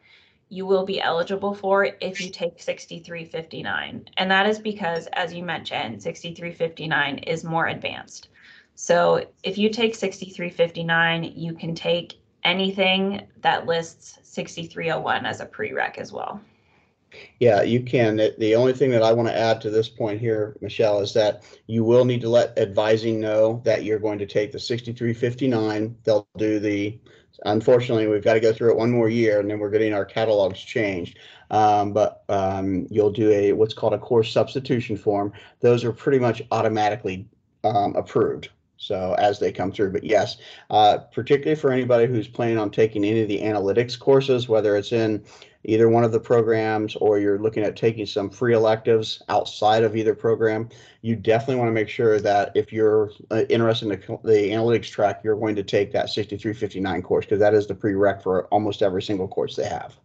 you will be eligible for if you take 6359. And that is because, as you mentioned, 6359 is more advanced. So if you take 6359, you can take anything that lists 6301 as a prereq as well.
Yeah, you can. The- only thing that I want to add to this point here, Michelle, is that you will need to let advising know that you're going to take the sixty-three fifty-nine. They'll do the, unfortunately, we've got to go through it one more year and then we're getting our catalogs changed. Um, but, um, you'll do a, what's called a course substitution form. Those are pretty much automatically, um, approved. So as they come through, but yes, uh, particularly for anybody who's planning on taking any of the analytics courses, whether it's in either one of the programs or you're looking at taking some free electives outside of either program, you definitely want to make sure that if you're uh, interested in the, the analytics track, you're going to take that 6359 course because that is the prereq for almost every single course they have.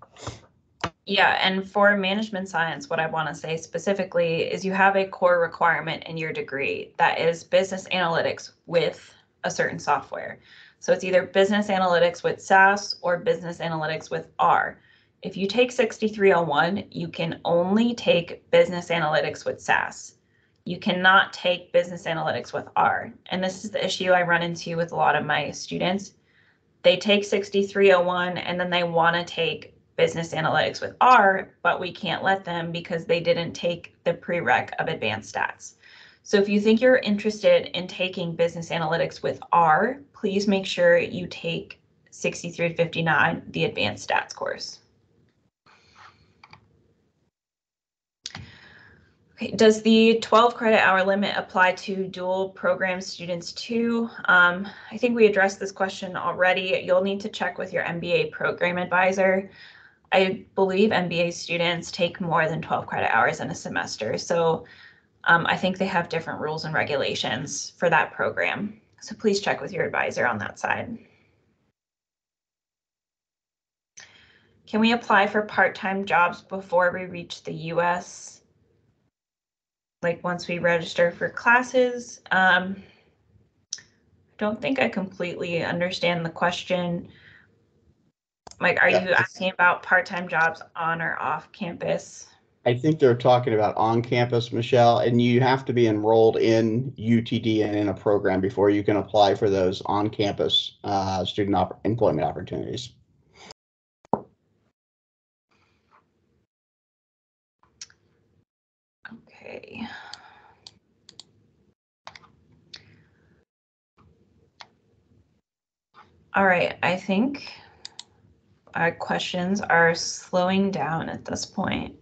Yeah, and for management science, what I want to say specifically is you have a core requirement in your degree that is business analytics with a certain software. So it's either business analytics with SAS or business analytics with R. If you take 6301, you can only take business analytics with SAS. You cannot take business analytics with R. And this is the issue I run into with a lot of my students. They take 6301 and then they want to take business analytics with R, but we can't let them because they didn't take the prereq of advanced stats. So if you think you're interested in taking business analytics with R, please make sure you take 6359, the advanced stats course. Okay, does the 12 credit hour limit apply to dual program students too? Um, I think we addressed this question already. You'll need to check with your MBA program advisor. I believe MBA students take more than 12 credit hours in a semester. So um, I think they have different rules and regulations for that program. So please check with your advisor on that side. Can we apply for part-time jobs before we reach the US? like once we register for classes. Um, I don't think I completely understand the question. Like, are
Yeah.
you asking about part-time jobs on or off campus?
I think they're talking about on campus, Michelle, and you have to be enrolled in UTD and in a program before you can apply for those on campus uh, student op- employment opportunities.
Okay. All right, I think our questions are slowing down at this point.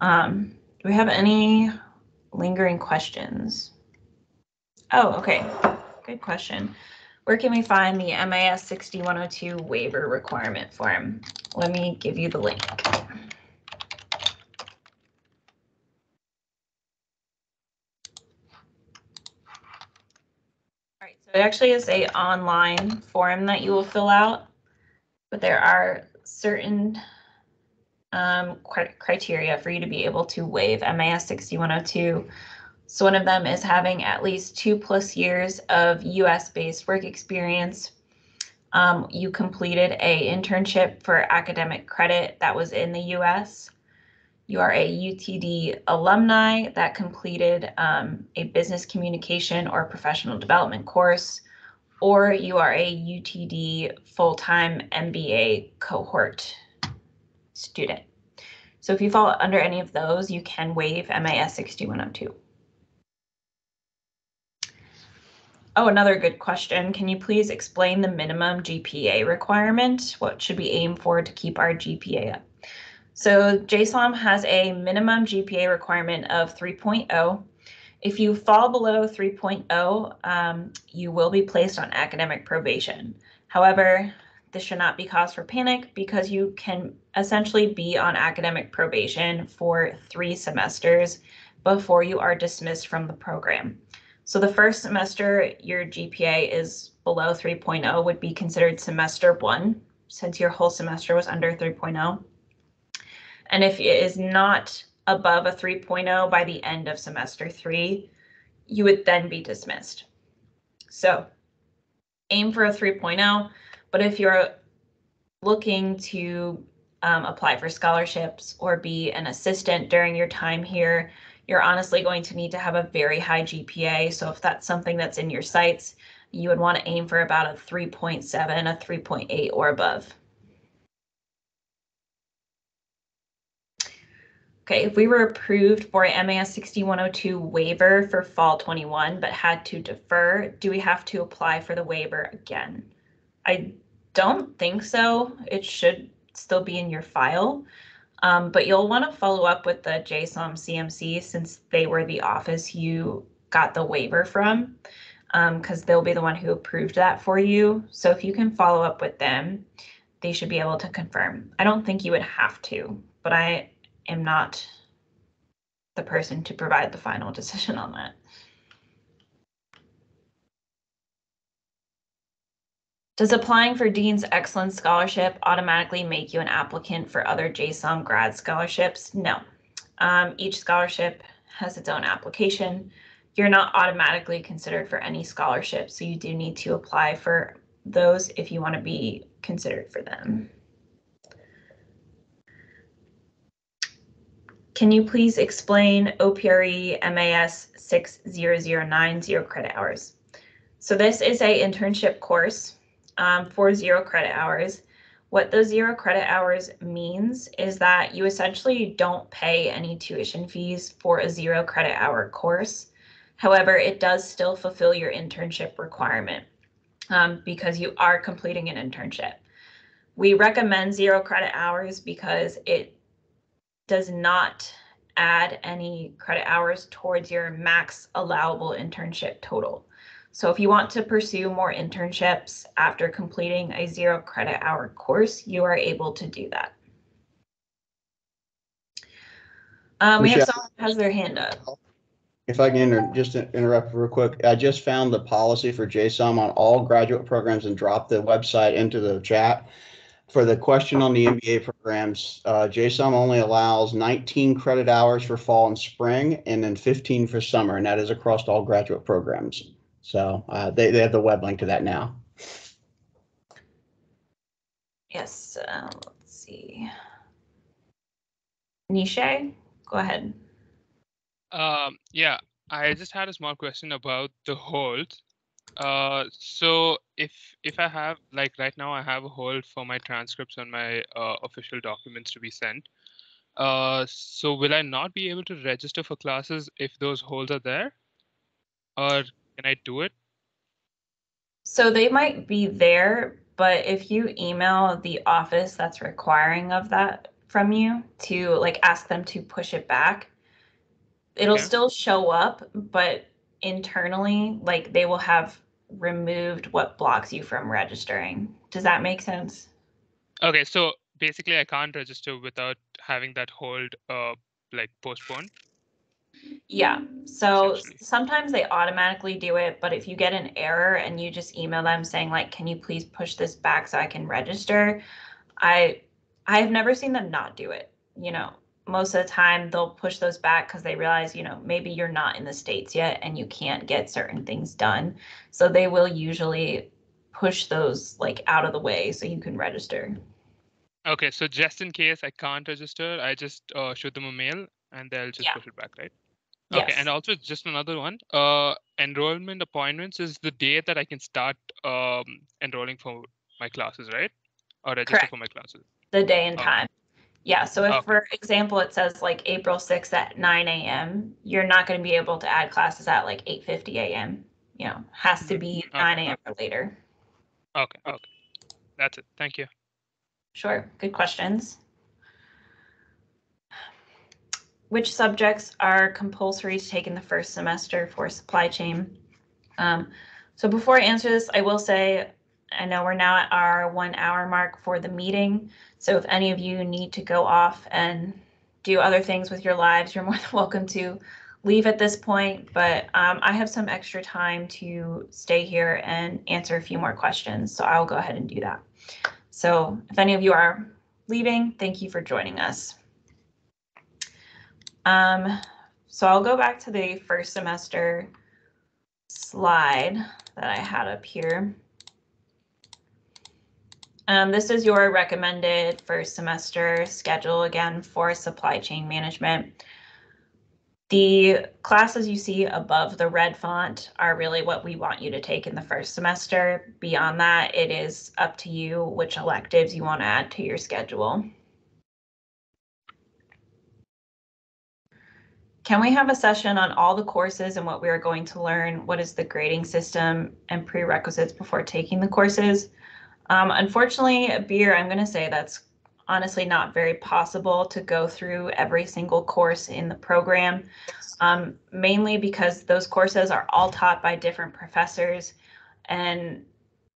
Um, do we have any lingering questions? Oh, okay, good question. Where can we find the MAS 6102 waiver requirement form? Let me give you the link. All right, so it actually is a online form that you will fill out, but there are certain um, criteria for you to be able to waive MAS 6102. So one of them is having at least two plus years of US-based work experience. Um, you completed a internship for academic credit that was in the US. You are a UTD alumni that completed um, a business communication or professional development course, or you are a UTD full-time MBA cohort student. So if you fall under any of those, you can waive MAS 6102. Oh, another good question. Can you please explain the minimum GPA requirement? What should we aim for to keep our GPA up? So JSOM has a minimum GPA requirement of 3.0. If you fall below 3.0, um, you will be placed on academic probation. However, this should not be cause for panic because you can essentially be on academic probation for three semesters before you are dismissed from the program. So the first semester, your GPA is below 3.0 would be considered semester one, since your whole semester was under 3.0. And if it is not above a 3.0 by the end of semester three, you would then be dismissed. So aim for a 3.0, but if you're looking to um, apply for scholarships or be an assistant during your time here, you're honestly going to need to have a very high GPA. So if that's something that's in your sights, you would want to aim for about a 3.7, a 3.8 or above. Okay, if we were approved for a MAS 6102 waiver for fall 21 but had to defer, do we have to apply for the waiver again? I don't think so. It should still be in your file. Um, but you'll want to follow up with the JSOM CMC since they were the office you got the waiver from, because they'll be the one who approved that for you. So if you can follow up with them, they should be able to confirm. I don't think you would have to, but I am not the person to provide the final decision on that. Does applying for Dean's Excellence Scholarship automatically make you an applicant for other JSOM grad scholarships? No. Um, each scholarship has its own application. You're not automatically considered for any scholarship, so you do need to apply for those if you want to be considered for them. Can you please explain OPRE MAS 6009 zero credit hours? So this is a internship course um, for zero credit hours. What those zero credit hours means is that you essentially don't pay any tuition fees for a zero credit hour course. However, it does still fulfill your internship requirement um, because you are completing an internship. We recommend zero credit hours because it does not add any credit hours towards your max allowable internship total. So if you want to pursue more internships after completing a zero credit hour course, you are able to do that. Um, we have someone who has their hand up.
If I can inter- just interrupt real quick, I just found the policy for JSOM on all graduate programs and dropped the website into the chat. For the question on the MBA programs, uh, JSOM only allows 19 credit hours for fall and spring and then 15 for summer, and that is across all graduate programs. So uh, they, they have the web link to that now.
Yes, uh, let's see. Nisha, go ahead.
Um, yeah, I just had a small question about the hold. Uh, so if if I have like right now I have a hold for my transcripts and my uh, official documents to be sent. Uh, so will I not be able to register for classes if those holds are there? Or can I do it?
So they might be there, but if you email the office that's requiring of that from you to like ask them to push it back, it'll
Okay.
still show up, but internally, like they will have removed what blocks you from registering. Does that make sense?
Okay, so basically I can't register without having that hold uh like postponed.
Yeah, so sometimes they automatically do it, but if you get an error and you just email them saying like, can you please push this back so I can register? I I have never seen them not do it. You know, most of the time they'll push those back because they realize, you know, maybe you're not in the States yet and you can't get certain things done. So they will usually push those like out of the way so you can register.
Okay, so just in case I can't register, I just uh, shoot them a mail and they'll just
Yeah.
push it back, right? Okay,
Yes.
and also just another one. Uh, enrollment appointments is the day that I can start um enrolling for my classes, right? Or register
Correct.
for my classes.
the day and
Oh.
time. Yeah, so if
Okay.
for example, it says like April sixth at nine AM, you're not gonna be able to add classes at like eight fifty AM. You know, has to be
Okay,
nine AM or later.
Okay, okay. That's it. Thank you.
Sure, good questions. Which subjects are compulsory to take in the first semester for supply chain? Um, so before I answer this, I will say, I know we're now at our one hour mark for the meeting. So if any of you need to go off and do other things with your lives, you're more than welcome to leave at this point. But um, I have some extra time to stay here and answer a few more questions. So I'll go ahead and do that. So if any of you are leaving, thank you for joining us. Um, so I'll go back to the first semester slide that I had up here. Um, this is your recommended first semester schedule again for supply chain management. The classes you see above the red font are really what we want you to take in the first semester. Beyond that, it is up to you which electives you want to add to your schedule. can we have a session on all the courses and what we are going to learn? What is the grading system and prerequisites before taking the courses? Um, unfortunately, Beer, I'm going to say that's honestly not very possible to go through every single course in the program, um, mainly because those courses are all taught by different professors and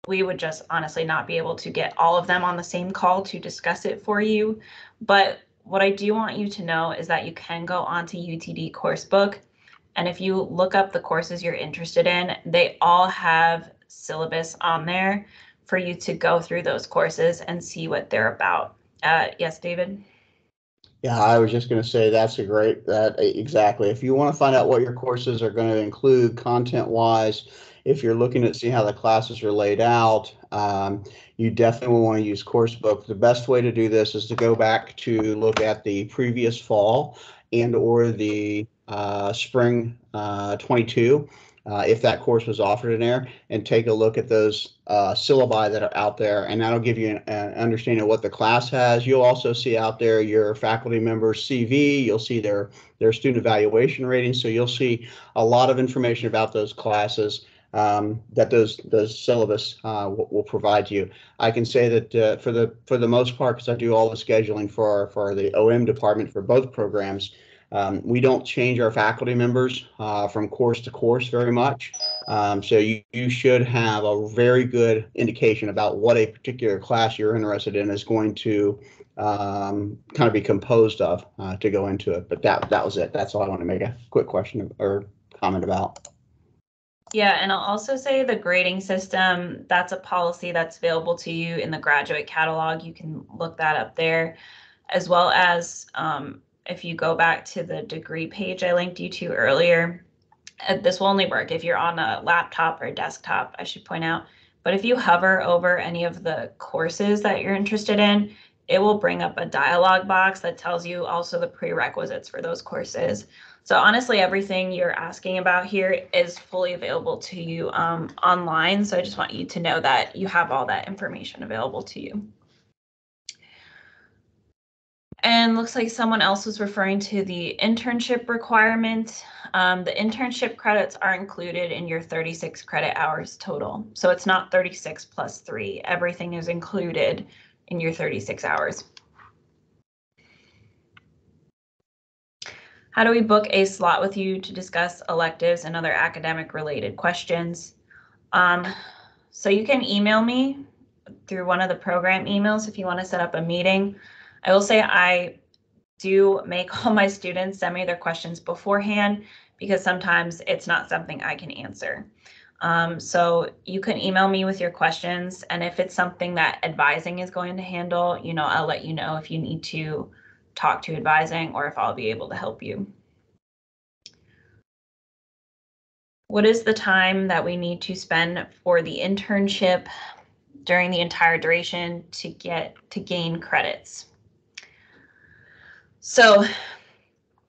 we would just honestly not be able to get all of them on the same call to discuss it for you. But what I do want you to know is that you can go onto UTD coursebook. And if you look up the courses you're interested in, they all have syllabus on there for you to go through those courses and see what they're about. Uh, yes, David?
Yeah, I was just going to say that's a great, that exactly. If you want to find out what your courses are going to include content wise, if you're looking at see how the classes are laid out, um, you definitely want to use coursebook. The best way to do this is to go back to look at the previous fall and or the uh, spring uh, 22 uh, if that course was offered in there and take a look at those uh, syllabi that are out there and that'll give you an, an, understanding of what the class has you'll also see out there your faculty members cv you'll see their their student evaluation ratings so you'll see a lot of information about those classes um, that those those syllabus uh, will, will, provide you. I can say that uh, for the for the most part, because I do all the scheduling for for the OM department for both programs, um, we don't change our faculty members uh, from course to course very much. Um, so you, you should have a very good indication about what a particular class you're interested in is going to um, kind of be composed of uh, to go into it. But that that was it. That's all I want to make a quick question or comment about.
Yeah, and I'll also say the grading system, that's a policy that's available to you in the graduate catalog. You can look that up there, as well as um, if you go back to the degree page I linked you to earlier, uh, this will only work if you're on a laptop or desktop, I should point out. But if you hover over any of the courses that you're interested in, it will bring up a dialog box that tells you also the prerequisites for those courses. So honestly, everything you're asking about here is fully available to you um, online. So I just want you to know that you have all that information available to you. And looks like someone else was referring to the internship requirement. Um, the internship credits are included in your 36 credit hours total. So it's not 36 plus three. Everything is included in your 36 hours. How do we book a slot with you to discuss electives and other academic related questions? Um, so you can email me through one of the program emails if you want to set up a meeting. I will say I do make all my students send me their questions beforehand because sometimes it's not something I can answer. Um, so you can email me with your questions and if it's something that advising is going to handle, you know, I'll let you know if you need to talk to advising or if I'll be able to help you. What is the time that we need to spend for the internship during the entire duration to get to gain credits? So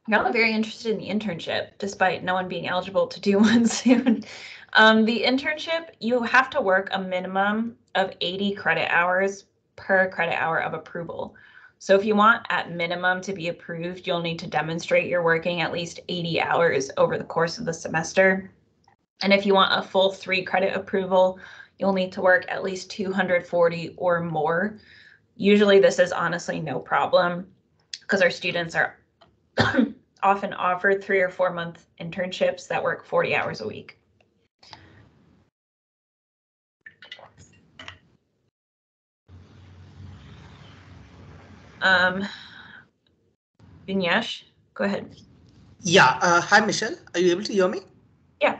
y'all are very interested in the internship, despite no one being eligible to do one soon. Um, the internship, you have to work a minimum of 80 credit hours per credit hour of approval. So if you want at minimum to be approved, you'll need to demonstrate you're working at least 80 hours over the course of the semester. And if you want a full three credit approval, you'll need to work at least 240 or more. Usually this is honestly no problem because our students are often offered three or four month internships that work 40 hours a week. Um, Vinyash, go ahead.
Yeah. Uh, hi, Michelle. Are you able to hear me?
Yeah.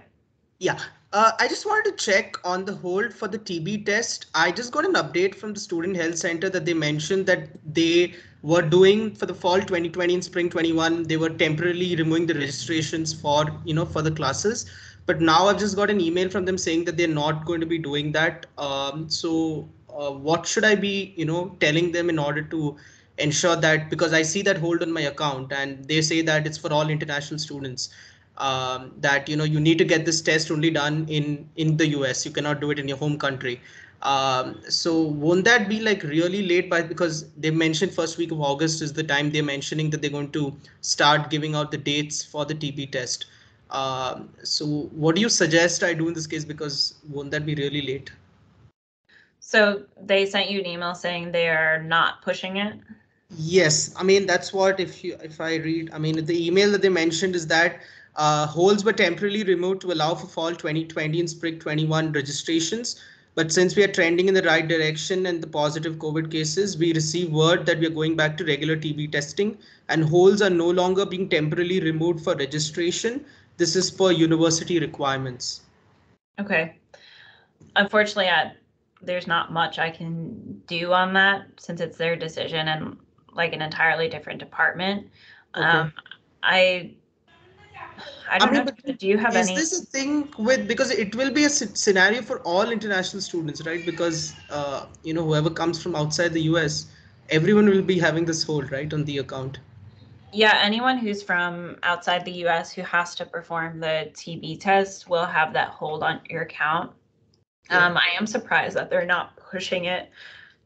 Yeah. Uh, I just wanted to check on the hold for the TB test. I just got an update from the Student Health Center that they mentioned that they were doing for the fall 2020 and spring 21. They were temporarily removing the registrations for, you know, for the classes. But now I've just got an email from them saying that they're not going to be doing that. Um, so uh, what should I be, you know, telling them in order to ensure that because I see that hold on my account and they say that it's for all international students um, that you know you need to get this test only done in in the US you cannot do it in your home country Um, so won't that be like really late by because they mentioned first week of August is the time they're mentioning that they're going to start giving out the dates for the TB test. Um, so what do you suggest I do in this case? Because won't that be really late?
So they sent you an email saying they are not pushing it?
Yes, I mean that's what if you if I read, I mean the email that they mentioned is that uh, holds were temporarily removed to allow for fall 2020 and spring 21 registrations. But since we are trending in the right direction and the positive COVID cases, we receive word that we are going back to regular TB testing and holes are no longer being temporarily removed for registration. This is for university requirements.
Okay. Unfortunately, I, there's not much I can do on that since it's their decision and like an entirely different department.
Okay.
Um, I, I don't
mean,
know, do you have
is
any?
this a thing with because it will be a scenario for all international students, right? Because uh, you know whoever comes from outside the US, everyone will be having this hold, right, on the account.
Yeah, anyone who's from outside the US who has to perform the TB test will have that hold on your account.
Yeah.
Um, I am surprised that they're not pushing it.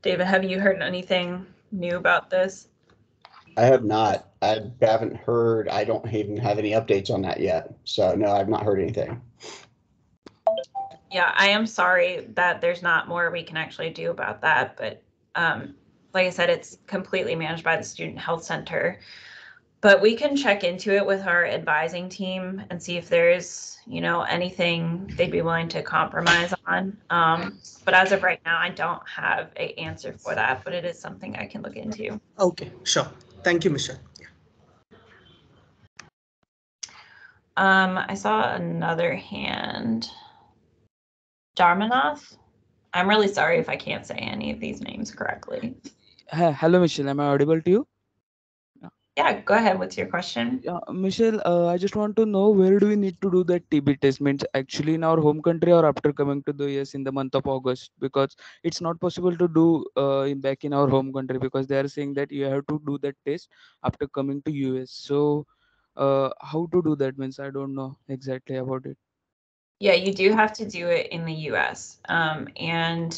David, have you heard anything new about this?
I have not. I haven't heard. I don't even have any updates on that yet. So no, I've not heard anything.
Yeah, I am sorry that there's not more we can actually do about that, but um, like I said, it's completely managed by the Student Health Center. But we can check into it with our advising team and see if there's, you know, anything they'd be willing to compromise on. Um, but as of right now, I don't have a answer for that, but it is something I can look into.
Okay, sure. Thank you, Michelle.
Um, I saw another hand. Dharmanath? I'm really sorry if I can't say any of these names correctly.
Hello, Michelle. Am I audible to you?
Yeah, go ahead. What's your question?
Yeah, Michelle, uh, I just want to know where do we need to do that TB test? Means actually in our home country or after coming to the US in the month of August? Because it's not possible to do uh, in back in our home country because they are saying that you have to do that test after coming to US. So, uh, how to do that? Means I don't know exactly about it.
Yeah, you do have to do it in the US. Um, and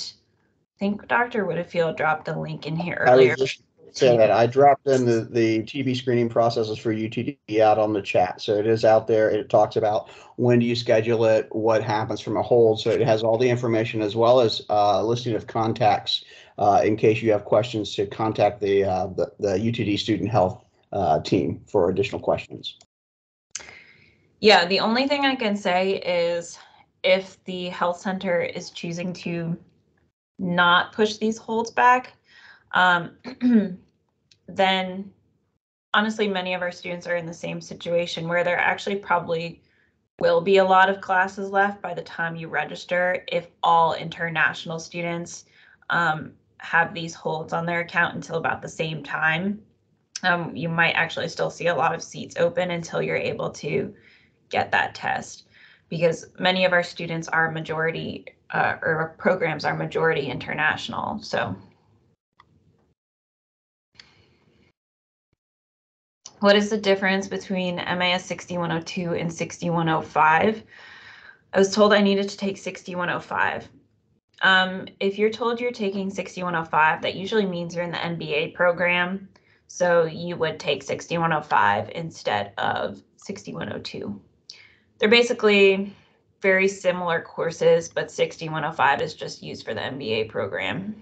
I think Dr. Widdifield dropped a link in here
I
earlier.
was just saying that I dropped in the, the TB screening processes for UTD out on the chat. So it is out there. It talks about when do you schedule it, what happens from a hold. So it has all the information as well as uh, a listing of contacts uh, in case you have questions to contact the, uh, the, the UTD student health uh, team for additional questions.
Yeah, the only thing I can say is if the health center is choosing to not push these holds back, um, then honestly, many of our students are in the same situation where there actually probably will be a lot of classes left by the time you register if all international students um, have these holds on their account until about the same time. Um, you might actually still see a lot of seats open until you're able to get that test because many of our students are majority uh, or programs are majority international. So what is the difference between MAS 6102 and 6105? I was told I needed to take 6105. Um, if you're told you're taking 6105, that usually means you're in the MBA program. So you would take 6105 instead of 6102. They're basically very similar courses, but 6105 is just used for the MBA program.